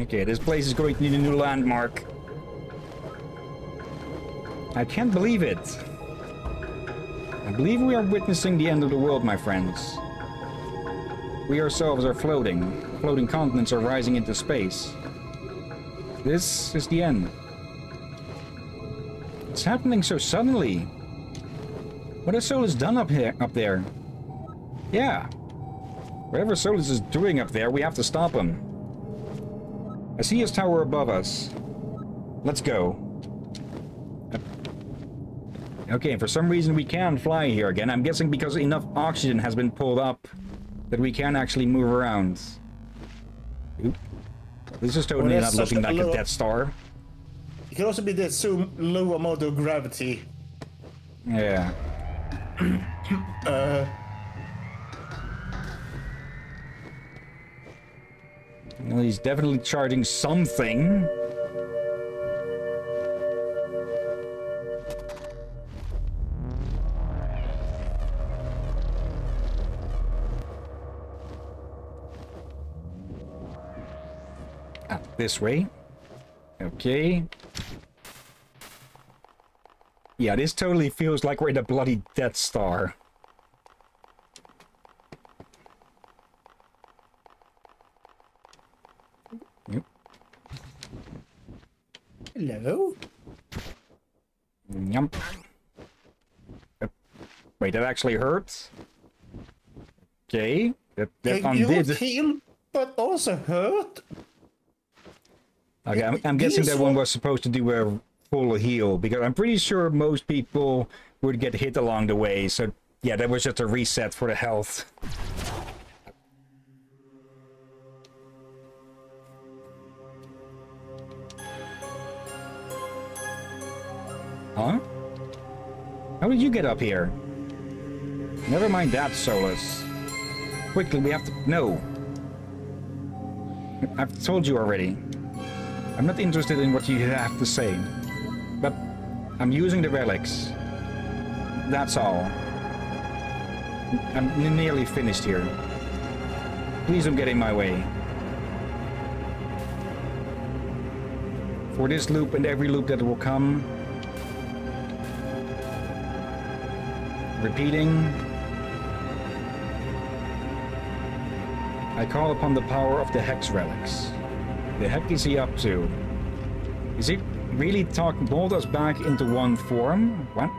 Okay, this place is going to need a new landmark. I can't believe it. I believe we are witnessing the end of the world, my friends. We ourselves are floating. Floating continents are rising into space. This is the end. It's happening so suddenly. What has Solus done up here, up there? Yeah. Whatever Solus is doing up there, we have to stop him. I see his tower above us. Let's go. Okay, for some reason we can fly here again. I'm guessing because enough oxygen has been pulled up that we can actually move around. Oop. This is totally well, not looking like a, low... a Death Star. It could also be the so low amount of gravity. Yeah. *clears throat* uh... Well, he's definitely charging something. This way. Okay. Yeah, this totally feels like we're in a bloody Death Star. Yep. Hello? Yum. Wait, that actually hurts? Okay. That, that undid. heal, but also hurt? Okay, I'm, I'm guessing that one was supposed to do a full heal because I'm pretty sure most people would get hit along the way. So yeah, that was just a reset for the health. Huh? How did you get up here? Never mind that, Solus. Quickly, we have to... No. I've told you already. I'm not interested in what you have to say. But I'm using the relics. That's all. I'm nearly finished here. Please don't get in my way. For this loop and every loop that will come. Repeating. I call upon the power of the Hex Relics the heck is he up to? Is he really talking mold us back into one form? What?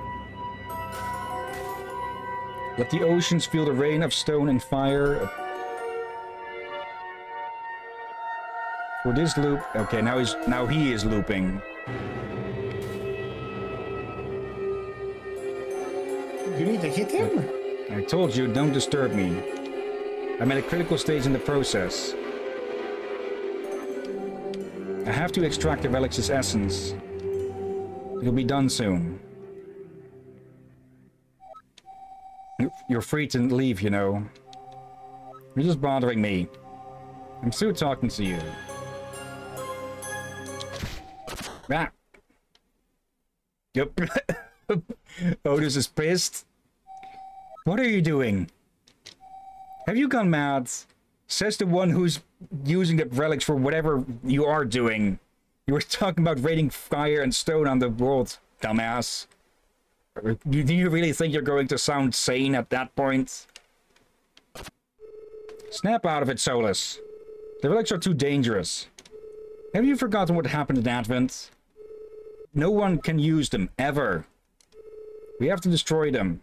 Let the oceans feel the rain of stone and fire. For this loop... Okay, now he's now he is looping. You need to hit him? I told you, don't disturb me. I'm at a critical stage in the process. I have to extract the relic's essence. It'll be done soon. You're free to leave, you know. You're just bothering me. I'm still talking to you. Ah. Yep. *laughs* Otus is pissed. What are you doing? Have you gone mad? Says the one who's using the relics for whatever you are doing. You were talking about raining fire and stone on the world, dumbass. Do you really think you're going to sound sane at that point? Snap out of it, Solus. The relics are too dangerous. Have you forgotten what happened in Advent? No one can use them, ever. We have to destroy them.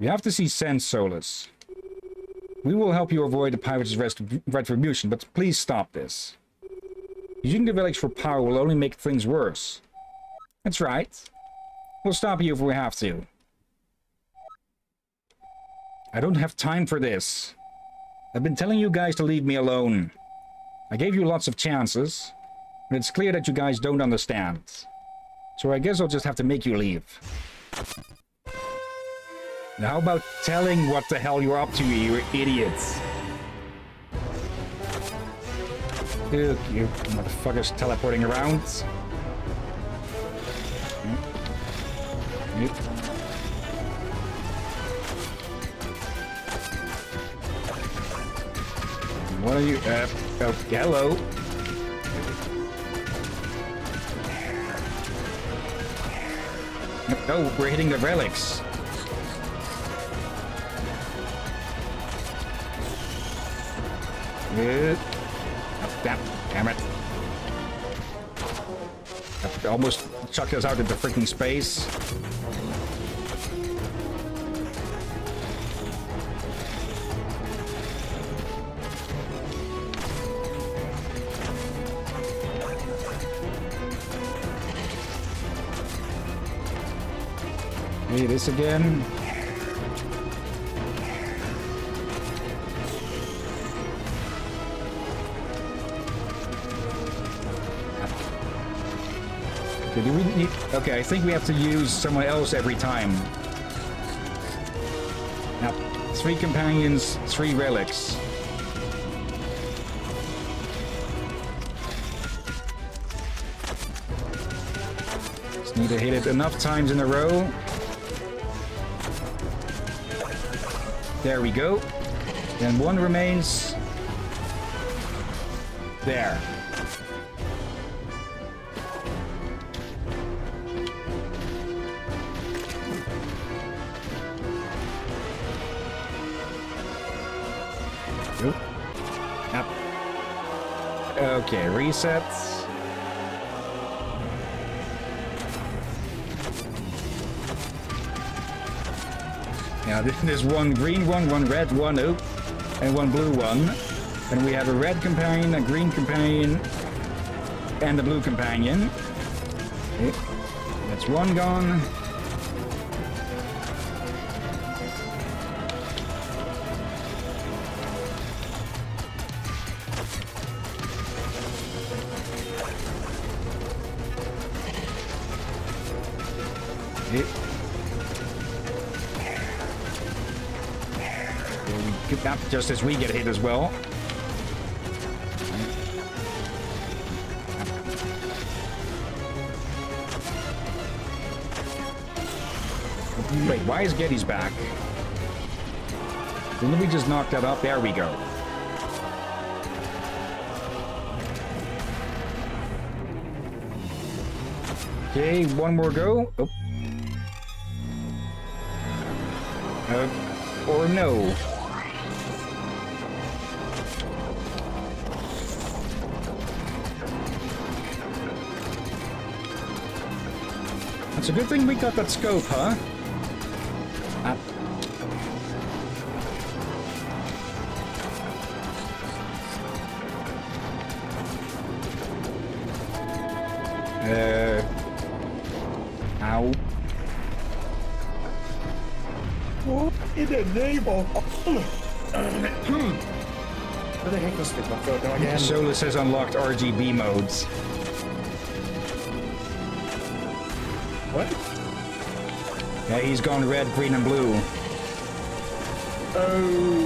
You have to see sense, Solus. We will help you avoid the pirate's retribution, but please stop this. Using the relics for power will only make things worse. That's right. We'll stop you if we have to. I don't have time for this. I've been telling you guys to leave me alone. I gave you lots of chances, but it's clear that you guys don't understand. So I guess I'll just have to make you leave. How about telling what the hell you're up to, you idiots? Look, you motherfuckers teleporting around. Yep. What are you? Uh, oh. No, we're hitting the relics. Damn, damn it. almost chucked us out into freaking space. Hey, this again. Do we need... Okay, I think we have to use someone else every time. Now, three companions, three relics. Just need to hit it enough times in a row. There we go. And one remains. There. Resets. Now there's one green one, one red one, oh, and one blue one. And we have a red companion, a green companion, and a blue companion. Okay. That's one gone. Just as we get hit as well. Wait, why is Geddy's back? Didn't we just knock that up? There we go. Okay, one more go. Oh. Uh, or no. It's a good thing we got that scope, huh? Ah. Uh. Ow. What in the name of... Hmm. Where the heck was Figma photo again? Solar says unlocked RGB modes. He's gone red, green, and blue. Oh...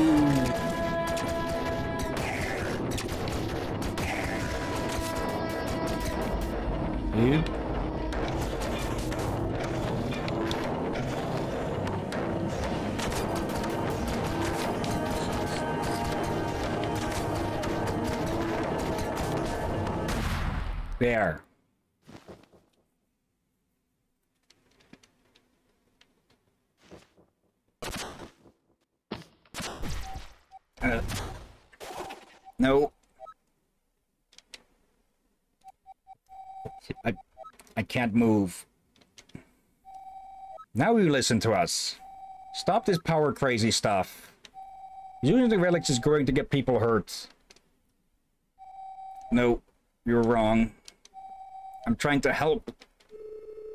can't move. Now you listen to us. Stop this power crazy stuff. Using the relics is going to get people hurt. No, you're wrong. I'm trying to help.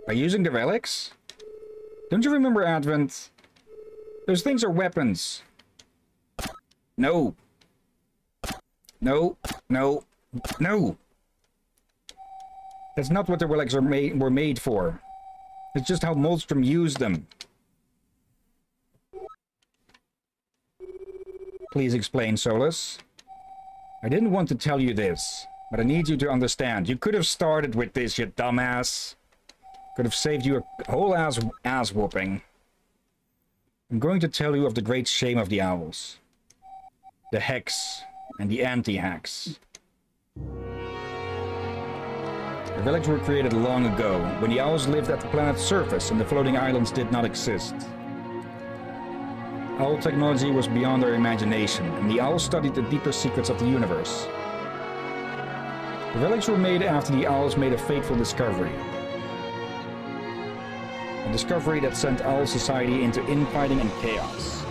By using the relics? Don't you remember Advent? Those things are weapons. No. No. No. No. That's not what the relics are made were made for. It's just how Molstrom used them. Please explain, Solus. I didn't want to tell you this, but I need you to understand. You could have started with this, you dumbass. Could have saved you a whole ass ass whooping. I'm going to tell you of the great shame of the owls. The hex and the anti-hex. Relics were created long ago, when the owls lived at the planet's surface and the floating islands did not exist. Owl technology was beyond our imagination, and the owls studied the deeper secrets of the universe. The relics were made after the owls made a fateful discovery. A discovery that sent owl society into infighting and chaos.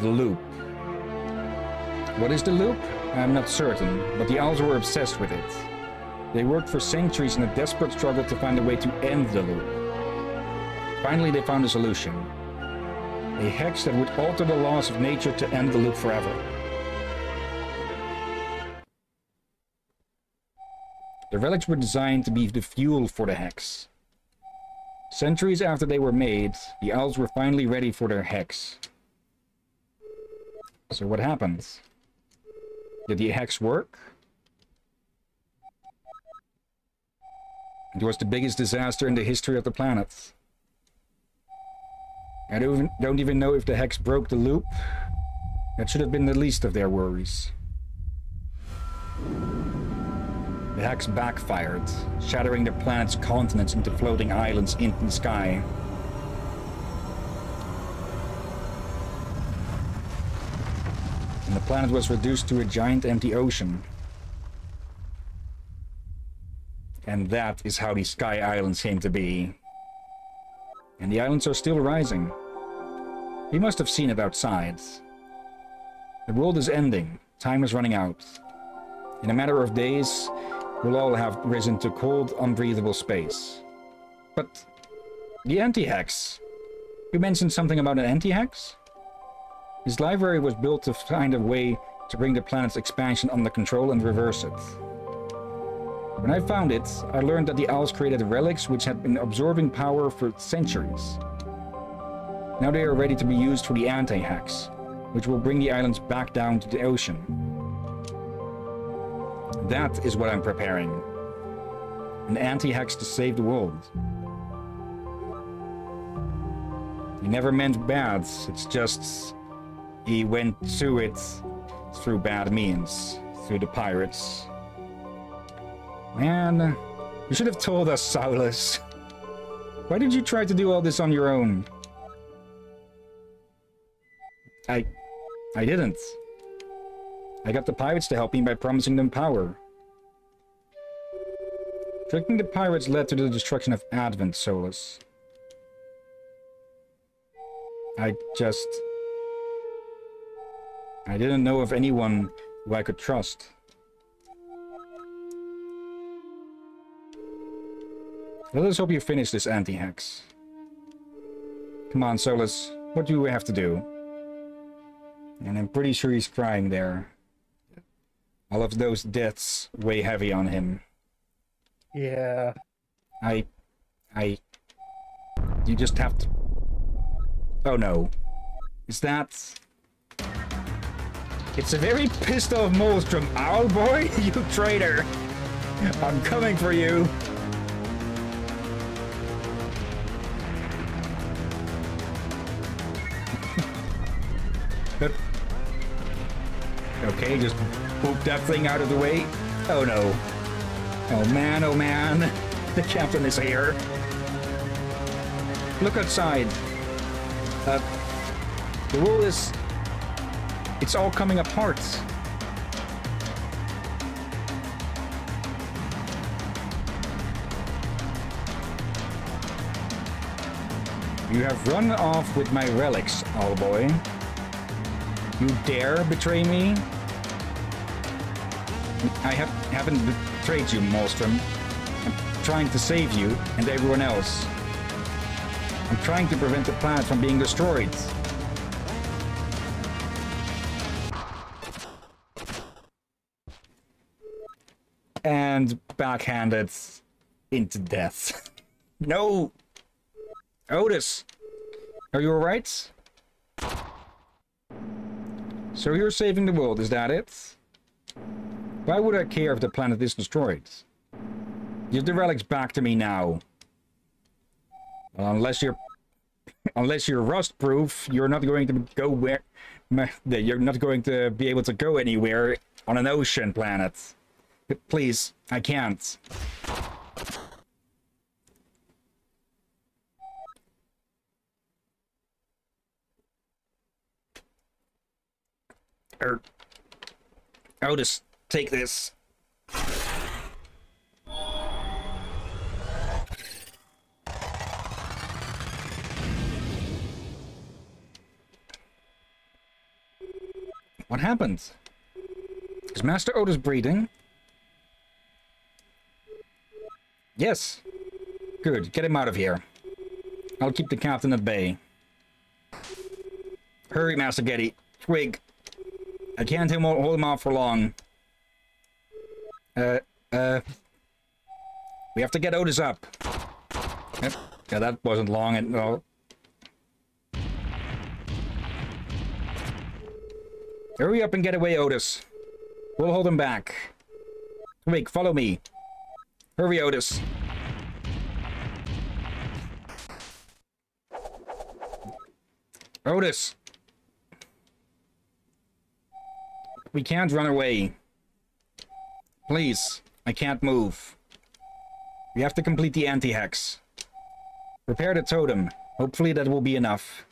The Loop. What is the Loop? I'm not certain, but the owls were obsessed with it. They worked for centuries in a desperate struggle to find a way to end the loop. Finally, they found a solution. A hex that would alter the laws of nature to end the loop forever. The relics were designed to be the fuel for the hex. Centuries after they were made, the owls were finally ready for their hex. So what happened? Did the hex work? It was the biggest disaster in the history of the planet. I don't even, don't even know if the Hex broke the loop. That should have been the least of their worries. The Hex backfired, shattering the planet's continents into floating islands in the sky. And the planet was reduced to a giant empty ocean. And that is how the Sky Islands came to be. And the islands are still rising. You must have seen it outside. The world is ending. Time is running out. In a matter of days, we'll all have risen to cold, unbreathable space. But the anti-hex. You mentioned something about an anti-hex? His library was built to find a way to bring the planet's expansion under control and reverse it. When I found it, I learned that the owls created relics which had been absorbing power for centuries. Now they are ready to be used for the anti-hex, which will bring the islands back down to the ocean. That is what I'm preparing. An anti-hex to save the world. He never meant bad, it's just... He went to it through bad means, through the pirates. Man, you should have told us, Solus. Why did you try to do all this on your own? I... I didn't. I got the pirates to help me by promising them power. Tricking the pirates led to the destruction of Advent, Solus. I just... I didn't know of anyone who I could trust. Let us hope you finish this anti-hex. Come on, Solus. What do we have to do? And I'm pretty sure he's crying there. All of those deaths weigh heavy on him. Yeah. I... I... You just have to... Oh no. Is that... It's a very pissed off Molstrom. Owlboy, *laughs* you traitor! I'm coming for you! *laughs* okay, just poop that thing out of the way. Oh no. Oh man, oh man. *laughs* The captain is here. Look outside. Uh, the world is... It's all coming apart. You have run off with my relics, old boy. You dare betray me? I have, haven't betrayed you, Molstrom. I'm trying to save you and everyone else. I'm trying to prevent the planet from being destroyed. And backhanded into death. *laughs* no! Otus! Are you alright? So you're saving the world, is that it? Why would I care if the planet is destroyed? Give the relics back to me now. Well, unless you're... Unless you're rust-proof, you're not going to go where... *laughs* You're not going to be able to go anywhere on an ocean planet. Please, I can't. Er... Otus, take this. What happened? Is Master Otus breathing? Yes. Good. Get him out of here. I'll keep the captain at bay. Hurry, Master Geddy. Twig. I can't hold him off for long. Uh, uh... We have to get Otus up. Yep. Yeah, that wasn't long at all. Hurry up and get away, Otus. We'll hold him back. Wait, follow me. Hurry, Otus. Otus! We can't run away. Please, I can't move. We have to complete the anti-hex. Prepare the totem. Hopefully that will be enough.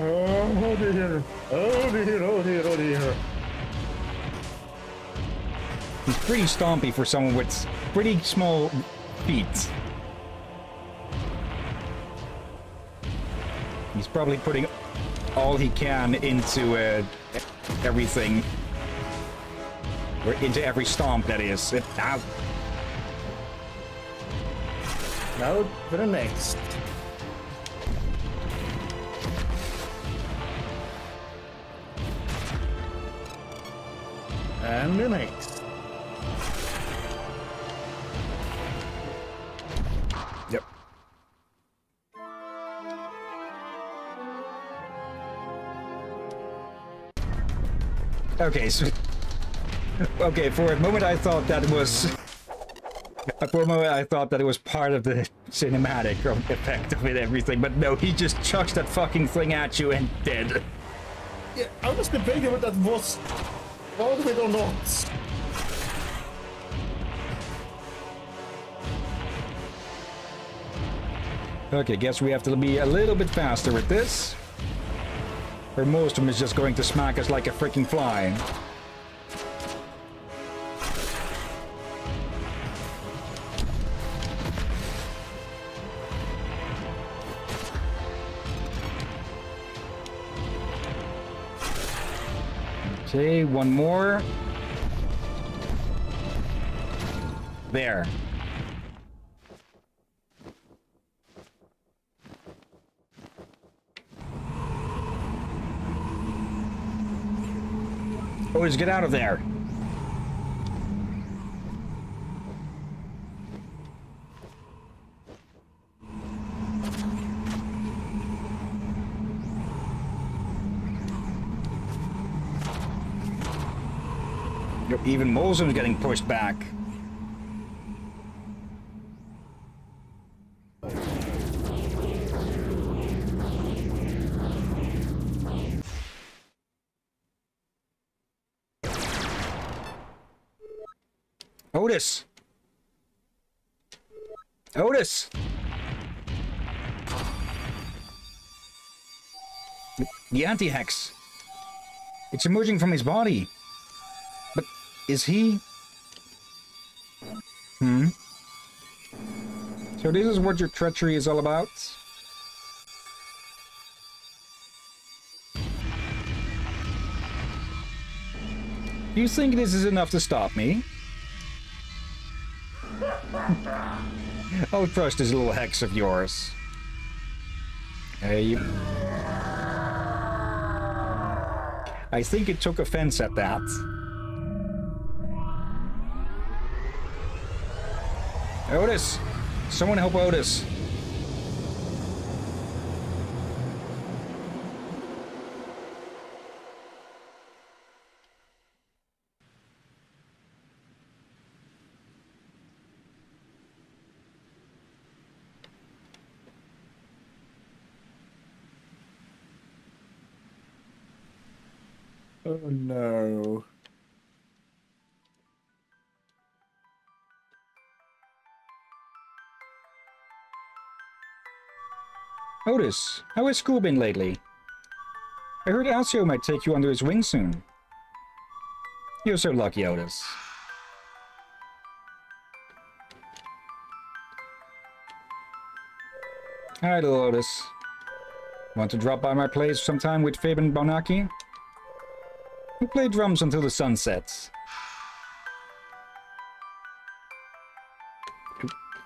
Oh dear. Oh dear, oh dear, oh dear. He's pretty stompy for someone with pretty small feet. He's probably putting all he can into uh, everything. Or into every stomp, that is. It. Now for the next. And the. Yep. Okay, so... Okay, for a moment I thought that was... For a moment I thought that it was part of the cinematic *laughs* effect of it everything, but no, he just chucks that fucking thing at you and dead. Yeah, I was debating whether that was all it or not. Okay, guess we have to be a little bit faster with this. Or most of them is just going to smack us like a freaking fly. Okay, one more. There. Boys, get out of there. Even Molstrom's getting pushed back. Otus! Otus! The anti-hex. It's emerging from his body. Is he... Hmm? So this is what your treachery is all about? You think this is enough to stop me? oh, trust this little hex of yours. Hey, you... I think it took offense at that. Otus! Someone help Otus. Oh no. Otus, how has school been lately? I heard Asio might take you under his wing soon. You're so lucky, Otus. Hi, little Otus. Want to drop by my place sometime with Fib and Bonacci? We play drums until the sun sets.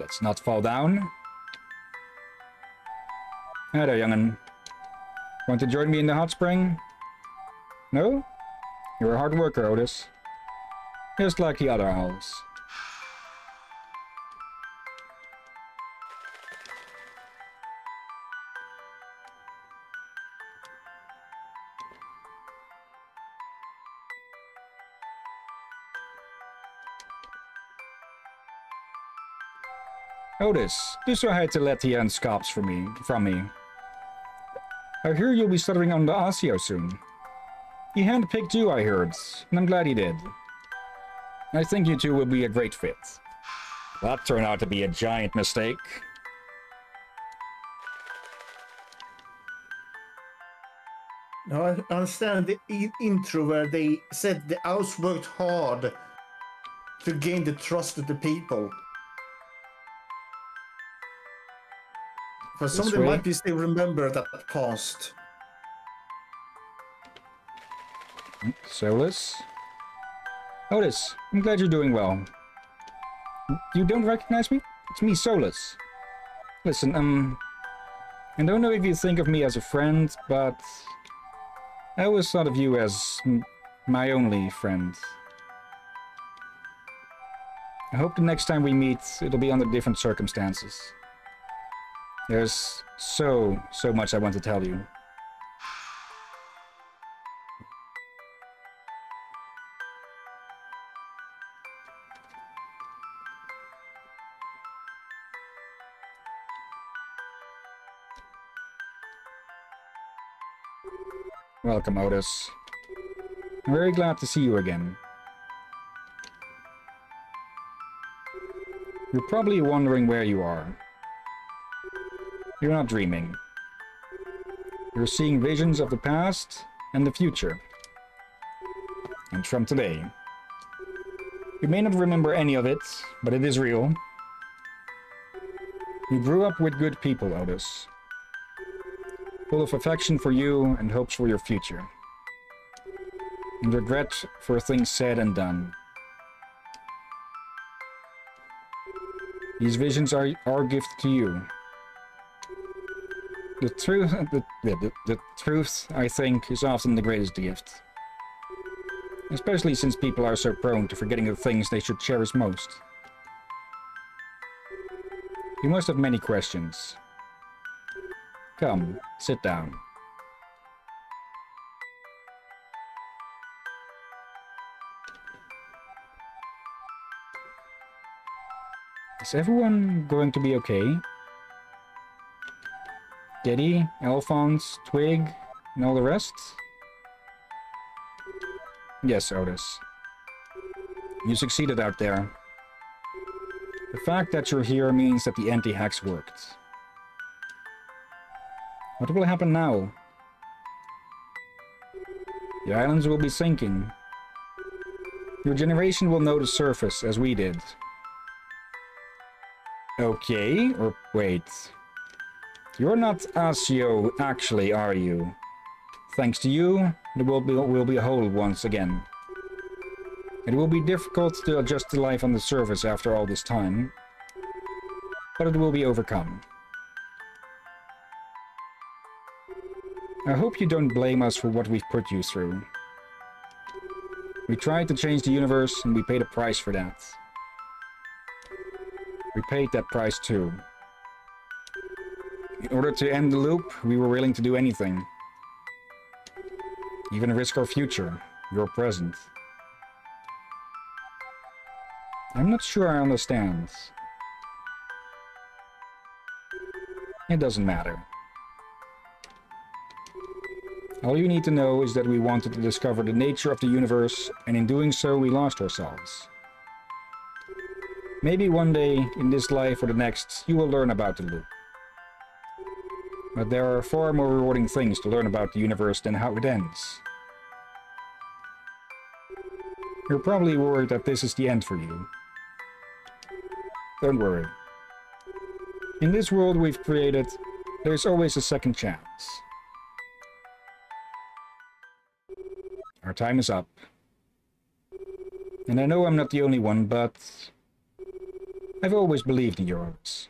Let's not fall down. There, young'un. Want to join me in the hot spring? No? You're a hard worker, Otus. Just like the other owls. Otus, do so hi to Letia and Scops for me, from me. I hear you'll be stuttering on the Asio soon. He handpicked you, I heard, and I'm glad he did. I think you two will be a great fit. That turned out to be a giant mistake. Now I understand the intro where they said the house worked hard to gain the trust of the people. For some of them way. might be still remember that past. Solus? Otus, I'm glad you're doing well. You don't recognize me? It's me, Solus. Listen, um... I don't know if you think of me as a friend, but... I always thought of you as my only friend. I hope the next time we meet, it'll be under different circumstances. There's so, so much I want to tell you. Welcome, Otus. I'm very glad to see you again. You're probably wondering where you are. You're not dreaming. You're seeing visions of the past and the future. And from today. You may not remember any of it, but it is real. You grew up with good people, Otus full of affection for you and hopes for your future. and regret for things said and done. These visions are our gift to you. The truth, the, the, the truth, I think, is often the greatest gift. Especially since people are so prone to forgetting the things they should cherish most. You must have many questions. Come, sit down. Is everyone going to be okay? Geddy, Alphonse, Twig, and all the rest? Yes, Otus. You succeeded out there. The fact that you're here means that the anti-hex worked. What will happen now? The islands will be sinking. Your generation will know the surface, as we did. Okay, or wait. You're not Asio, actually, are you? Thanks to you, will be, will be a hole once again. It will be difficult to adjust to life on the surface after all this time, but it will be overcome. I hope you don't blame us for what we've put you through. We tried to change the universe, and we paid a price for that. We paid that price too. In order to end the loop, we were willing to do anything. Even risk our future, your present. I'm not sure I understand. It doesn't matter. All you need to know is that we wanted to discover the nature of the universe, and in doing so we lost ourselves. Maybe one day, in this life or the next, you will learn about the loop. But there are far more rewarding things to learn about the universe than how it ends. You're probably worried that this is the end for you. Don't worry. In this world we've created, there's always a second chance. Our time is up. And I know I'm not the only one, but I've always believed in your arts.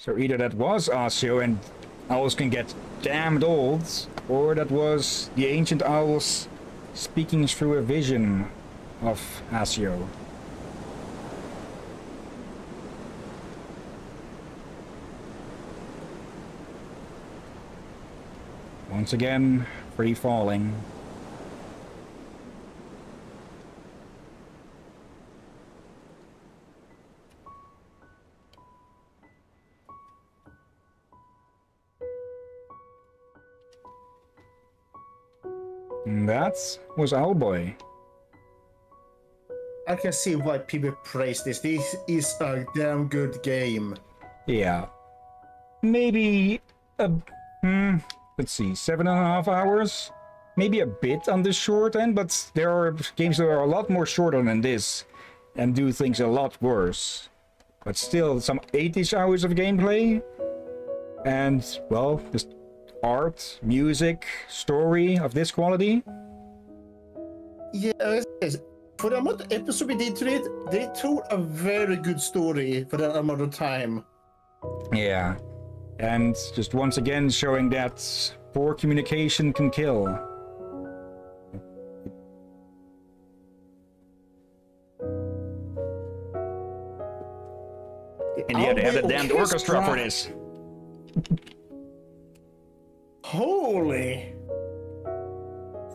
So either that was Asio and owls can get damned old, or that was the ancient owls speaking through a vision of Asio. Once again, free falling. That was Owlboy. I can see why people praise this. This is a damn good game. Yeah. Maybe a hmm, let's see, seven and a half hours? Maybe a bit on the short end, but there are games that are a lot more shorter than this and do things a lot worse. But still, some 80 hours of gameplay. And, well, just art, music, story of this quality. Yes, for the amount of episode we did to it, they told a very good story for that amount of time. Yeah. And just once again showing that poor communication can kill. And you had to have a damned orchestra for this. Holy!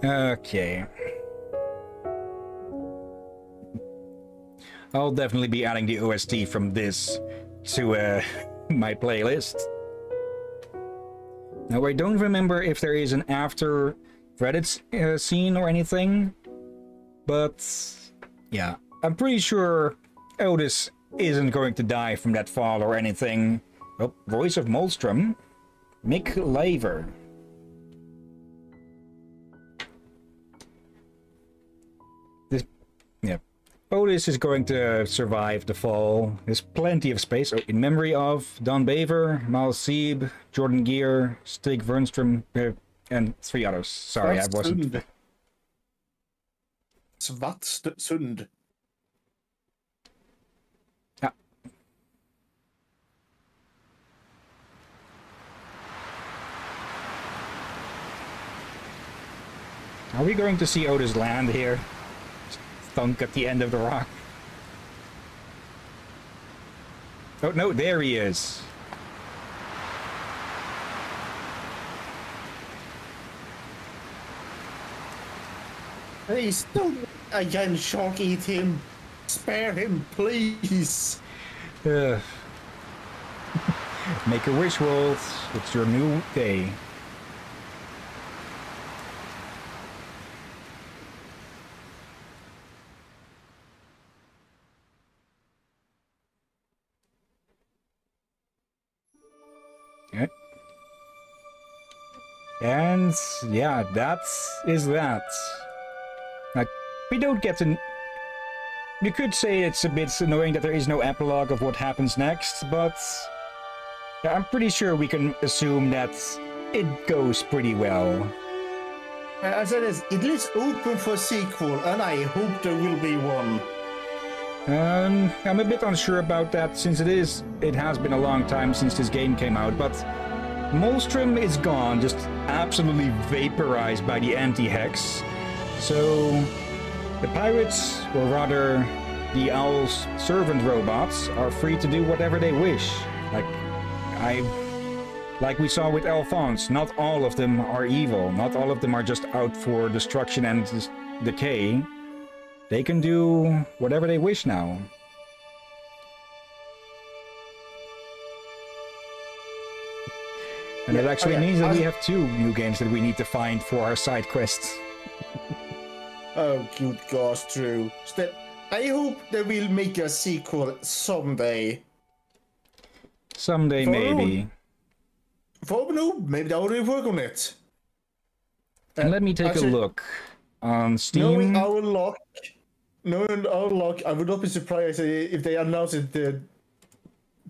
Okay. I'll definitely be adding the OST from this to uh, *laughs* my playlist. Now, I don't remember if there is an after credits uh, scene or anything, but yeah, I'm pretty sure Otus isn't going to die from that fall or anything. Oh, voice of Molstrom, Mick Laver. This. Otus is going to survive the fall. There's plenty of space. Oh, in memory of Don Baver, Miles Sieb, Jordan Gear, Stig Vernstrom, uh, and three others. Sorry, I wasn't. Svartsund. Yeah. Are we going to see Otus land here? Thunk at the end of the rock. Oh, no, there he is. Please don't again shark eat him. Spare him, please. Uh, *laughs* make a wish, Wolves. It's your new day. And yeah, that is that. Like, we don't get to you could say it's a bit annoying that there is no epilogue of what happens next, but yeah, I'm pretty sure we can assume that it goes pretty well. Uh, As it is, it leaves open for sequel, and I hope there will be one. Um, I'm a bit unsure about that since it is it has been a long time since this game came out, but Molstrom is gone, just absolutely vaporized by the anti-hex. So the pirates, or rather the owl's servant robots, are free to do whatever they wish. Like I like we saw with Alphonse, not all of them are evil. Not all of them are just out for destruction and decay. They can do whatever they wish now. And it Yeah, actually oh yeah, means that I- we have two new games that we need to find for our side quests. *laughs* Oh, good gosh, Drew. Still, I hope they will make a sequel someday. Someday, For- maybe. For no, maybe they already work on it. And let me take actually- a look on Steam. Knowing our luck, knowing our luck, I would not be surprised if they announce it uh,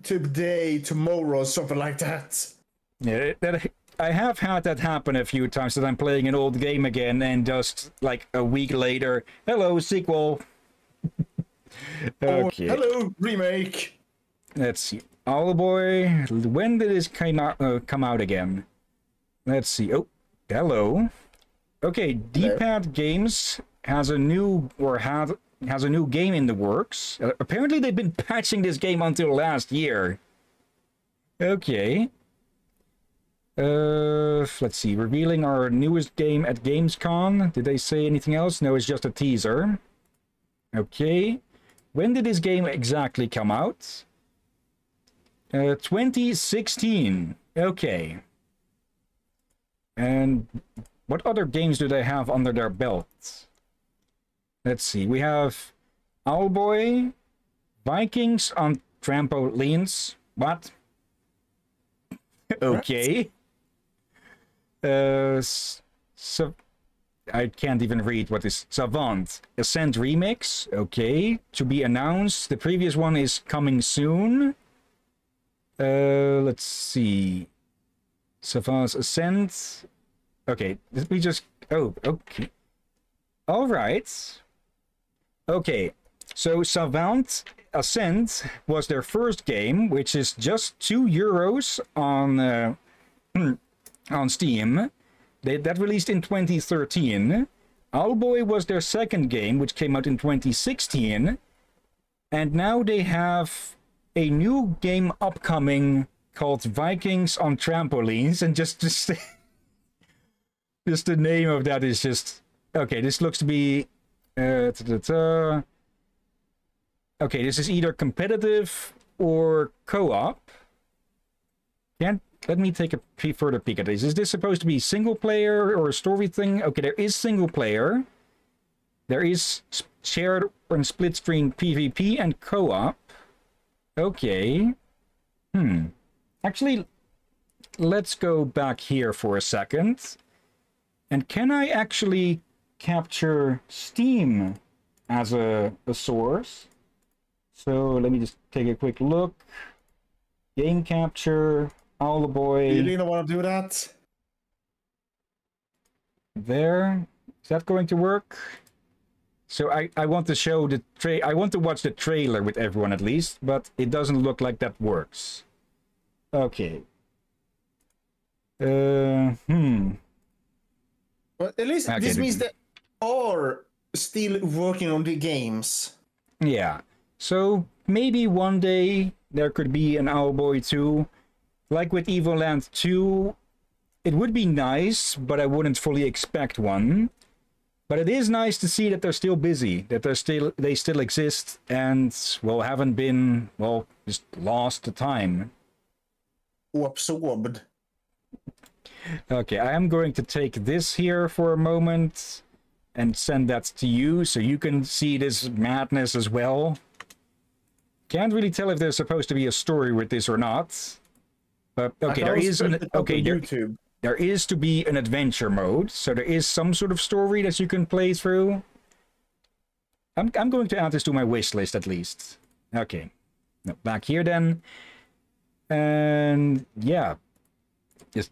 today, tomorrow, or something like that. Yeah, that I have had that happen a few times that I'm playing an old game again and just like a week later, hello sequel. *laughs* Or, okay, hello, remake. let's see. Owlboy, when did this come out? Uh, come out again? Let's see. Oh, hello. Okay, D-pad Games has a new or had has a new game in the works. Uh, apparently, they've been patching this game until last year. Okay. Uh, let's see. Revealing our newest game at Gamescom. Did they say anything else? No, it's just a teaser. Okay. When did this game exactly come out? Uh, 2016. Okay. And what other games do they have under their belts? Let's see. We have Owlboy, Vikings on trampolines. What? *laughs* okay. Uh, so I can't even read what is Savant Ascent remix. Okay, to be announced. The previous one is coming soon. Uh, let's see. Savant's Ascent. Okay, let me just. Oh, okay. All right. Okay, so Savant Ascent was their first game, which is just two euros on uh, *clears throat* on Steam. They, that released in 2013. Owlboy was their second game, which came out in 2016. And now they have a new game upcoming called Vikings on Trampolines. And just, just, *laughs* just the name of that is just... Okay, this looks to be... Uh, ta-ta-ta. Okay, this is either competitive or co-op. Can't let me take a further peek at this. Is this supposed to be single player or a story thing? Okay, there is single player. There is shared and split screen PvP and co-op. Okay. Hmm. Actually, let's go back here for a second. And can I actually capture Steam as a, a source. So let me just take a quick look. Game capture, Owlboy. You didn't want to do that? There. Is that going to work? So I, I want to show the tra I want to watch the trailer with everyone at least, but it doesn't look like that works. Okay. Uh, hmm. But at least Okay, this means that are still working on the games. Yeah. So maybe one day there could be an Owlboy 2. Like with Evoland 2, it would be nice, but I wouldn't fully expect one. But it is nice to see that they're still busy, that they're still they still exist and well haven't been well just lost to time. Absorbed. Okay, I am going to take this here for a moment and send that to you so you can see this madness as well. Can't really tell if there's supposed to be a story with this or not. But okay, there is an okay, there, YouTube. there is to be an adventure mode, so there is some sort of story that you can play through. I'm I'm going to add this to my wish list at least. Okay. No, back here then. And yeah. Just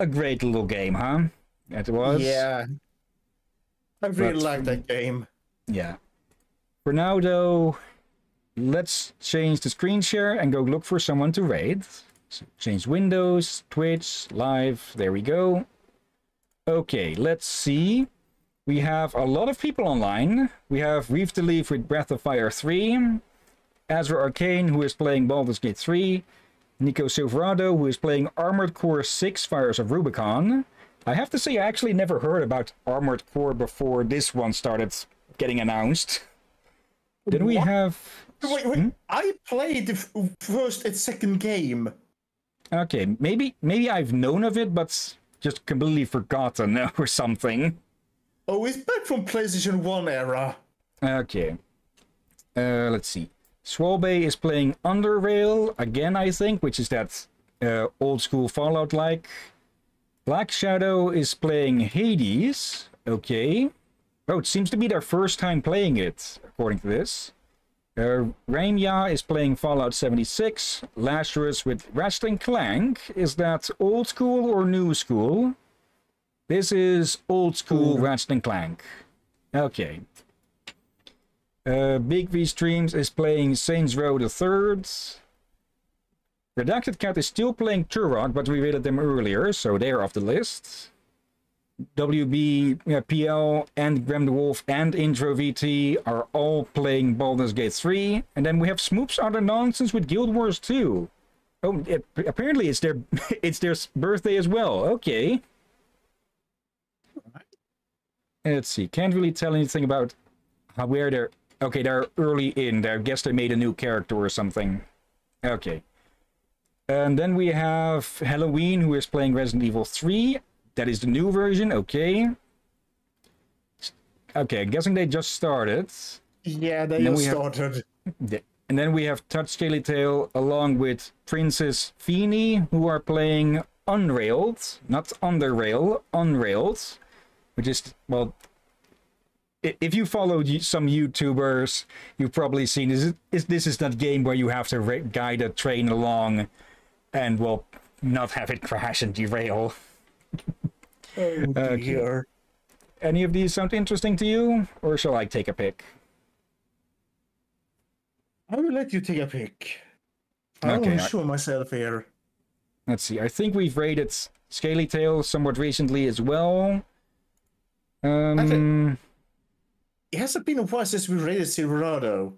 a great little game, huh? It was. Yeah. I really But- like that game. Yeah. For now, though, let's change the screen share and go look for someone to raid. So change Windows, Twitch, Live. There we go. Okay, let's see. We have a lot of people online. We have Reef to Leave with Breath of Fire 3, Azra Arcane, who is playing Baldur's Gate 3, Nico Silverado, who is playing Armored Core 6 Fires of Rubicon. I have to say, I actually never heard about Armored Core before this one started getting announced. Then we What? have. Wait, wait. Hmm? I played the first and second game. Okay, maybe maybe I've known of it, but just completely forgotten *laughs* or something. Oh, it's back from PlayStation 1 era. Okay. Uh, let's see. Swalbe is playing Underrail again, I think, which is that uh, old school Fallout like. Black Shadow is playing Hades. Okay. Oh, it seems to be their first time playing it, according to this. Uh, Raimya is playing Fallout 76. Lazarus with Ratchet Clank. Is that old school or new school? This is old school Ratchet and Clank. Okay. Uh, Big V Streams is playing Saints Row the Third. Redacted Cat is still playing Turok, but we rated them earlier, so they're off the list. WB, uh, PL, and Graham the Wolf and Intro VT are all playing Baldur's Gate 3. And then we have Smoops Other Nonsense with Guild Wars 2. Oh, it, apparently it's their *laughs* it's their birthday as well. Okay. Let's see. Can't really tell anything about how where they're. Okay, they're early in. I guess they made a new character or something. Okay. And then we have Halloween, who is playing Resident Evil 3. That is the new version. Okay. Okay, I'm guessing they just started. Yeah, they just have- started. And then we have Touch Scaly Tail along with Princess Feeny, who are playing Unrailed, not Underrail, Unrailed, which is, well, if you followed some YouTubers, you've probably seen this. Is, this is that game where you have to guide a train along and, well, not have it crash and derail. *laughs* Oh, Okay. dear. Any of these sound interesting to you, or shall I take a pick? I will let you take a pick. I Okay, will I- show myself here. Let's see. I think we've rated Scaly Tail somewhat recently as well. Um, It hasn't been a while since we raided Silverado.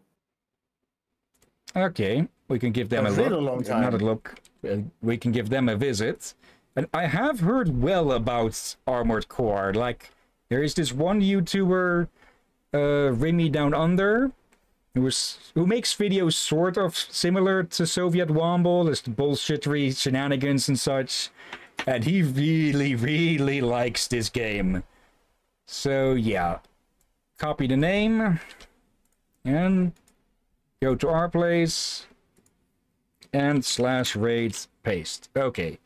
okay, we can give them A a, really look. long Not a look. We can give them a visit. And I have heard well about Armored Core. Like, there is this one YouTuber, uh, Rimmy Downunder, who was who makes videos sort of similar to Soviet Womble, this bullshittery shenanigans and such. And he really, really likes this game. So yeah, copy the name and go to our place and slash raid paste. Okay.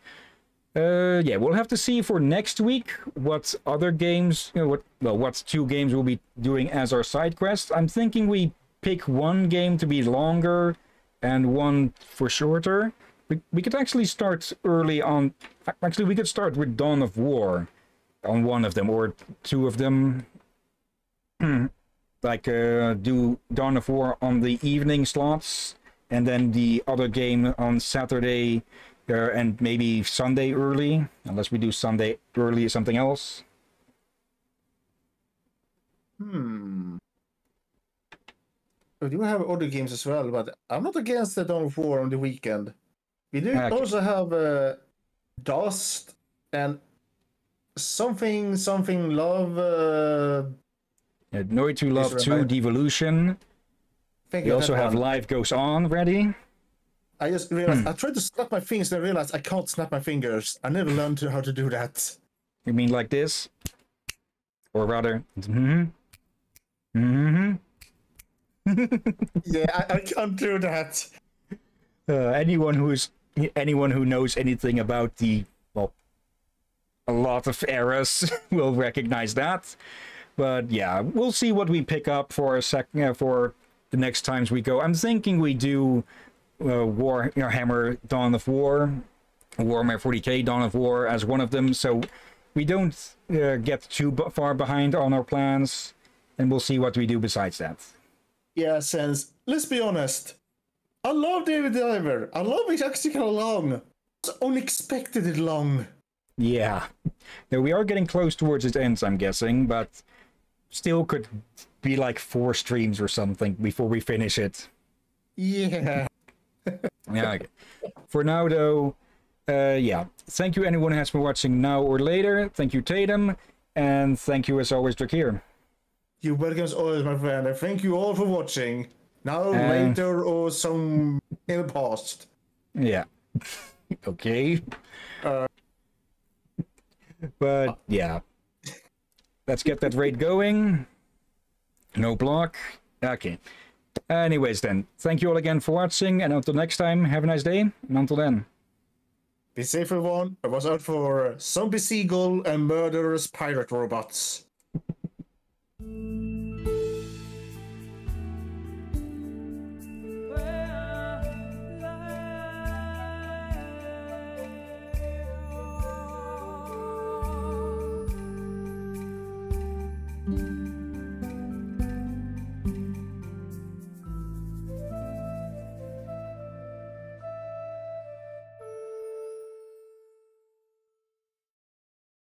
Uh, yeah, we'll have to see for next week what other games, you know, what well, what two games we'll be doing as our side quest. I'm thinking we pick one game to be longer and one for shorter. We we could actually start early on. Actually, we could start with Dawn of War on one of them or two of them. *clears throat* like uh, do Dawn of War on the evening slots, and then the other game on Saturday uh, and maybe Sunday early, unless we do Sunday early or something else. Hmm. We do have other games as well, but I'm not against the Dawn of War on the weekend. We do Okay. also have uh, Dust and something something love. Uh, Uh, Noitu Love 2 Devolution. We also have one. Life Goes On ready. I just realized I tried to snap my fingers and I realized I can't snap my fingers. I never learned to- how to do that. You mean like this? Or rather, hmm hmm *laughs* yeah, I, I can't do that. uh, anyone who's anyone who knows anything about the well a lot of eras *laughs* will recognize that but yeah we'll see what we pick up for a sec uh, for the next times we go i'm thinking we do uh, war you know, hammer dawn of war warhammer 40k dawn of war as one of them so we don't uh, get too far behind on our plans and we'll see what we do besides that Yeah, since let's be honest, I love Dave the Diver. I love it actually long. It's unexpectedly long. Yeah. Now we are getting close towards its ends, I'm guessing, but still could be like four streams or something before we finish it. Yeah. *laughs* Yeah. okay. For now, though, uh, yeah. Thank you, anyone who has been watching now or later. Thank you, Tatum. And thank you, as always, Drakir. You're welcome as always, my friend. And thank you all for watching. Now, later, or some in the past. Yeah. *laughs* okay. Uh. But, yeah. Let's get that raid going. No block. Okay. Anyways, then, thank you all again for watching, and until next time, have a nice day, and until then. Be safe, everyone. I was out for uh, zombie seagull and murderous pirate robots.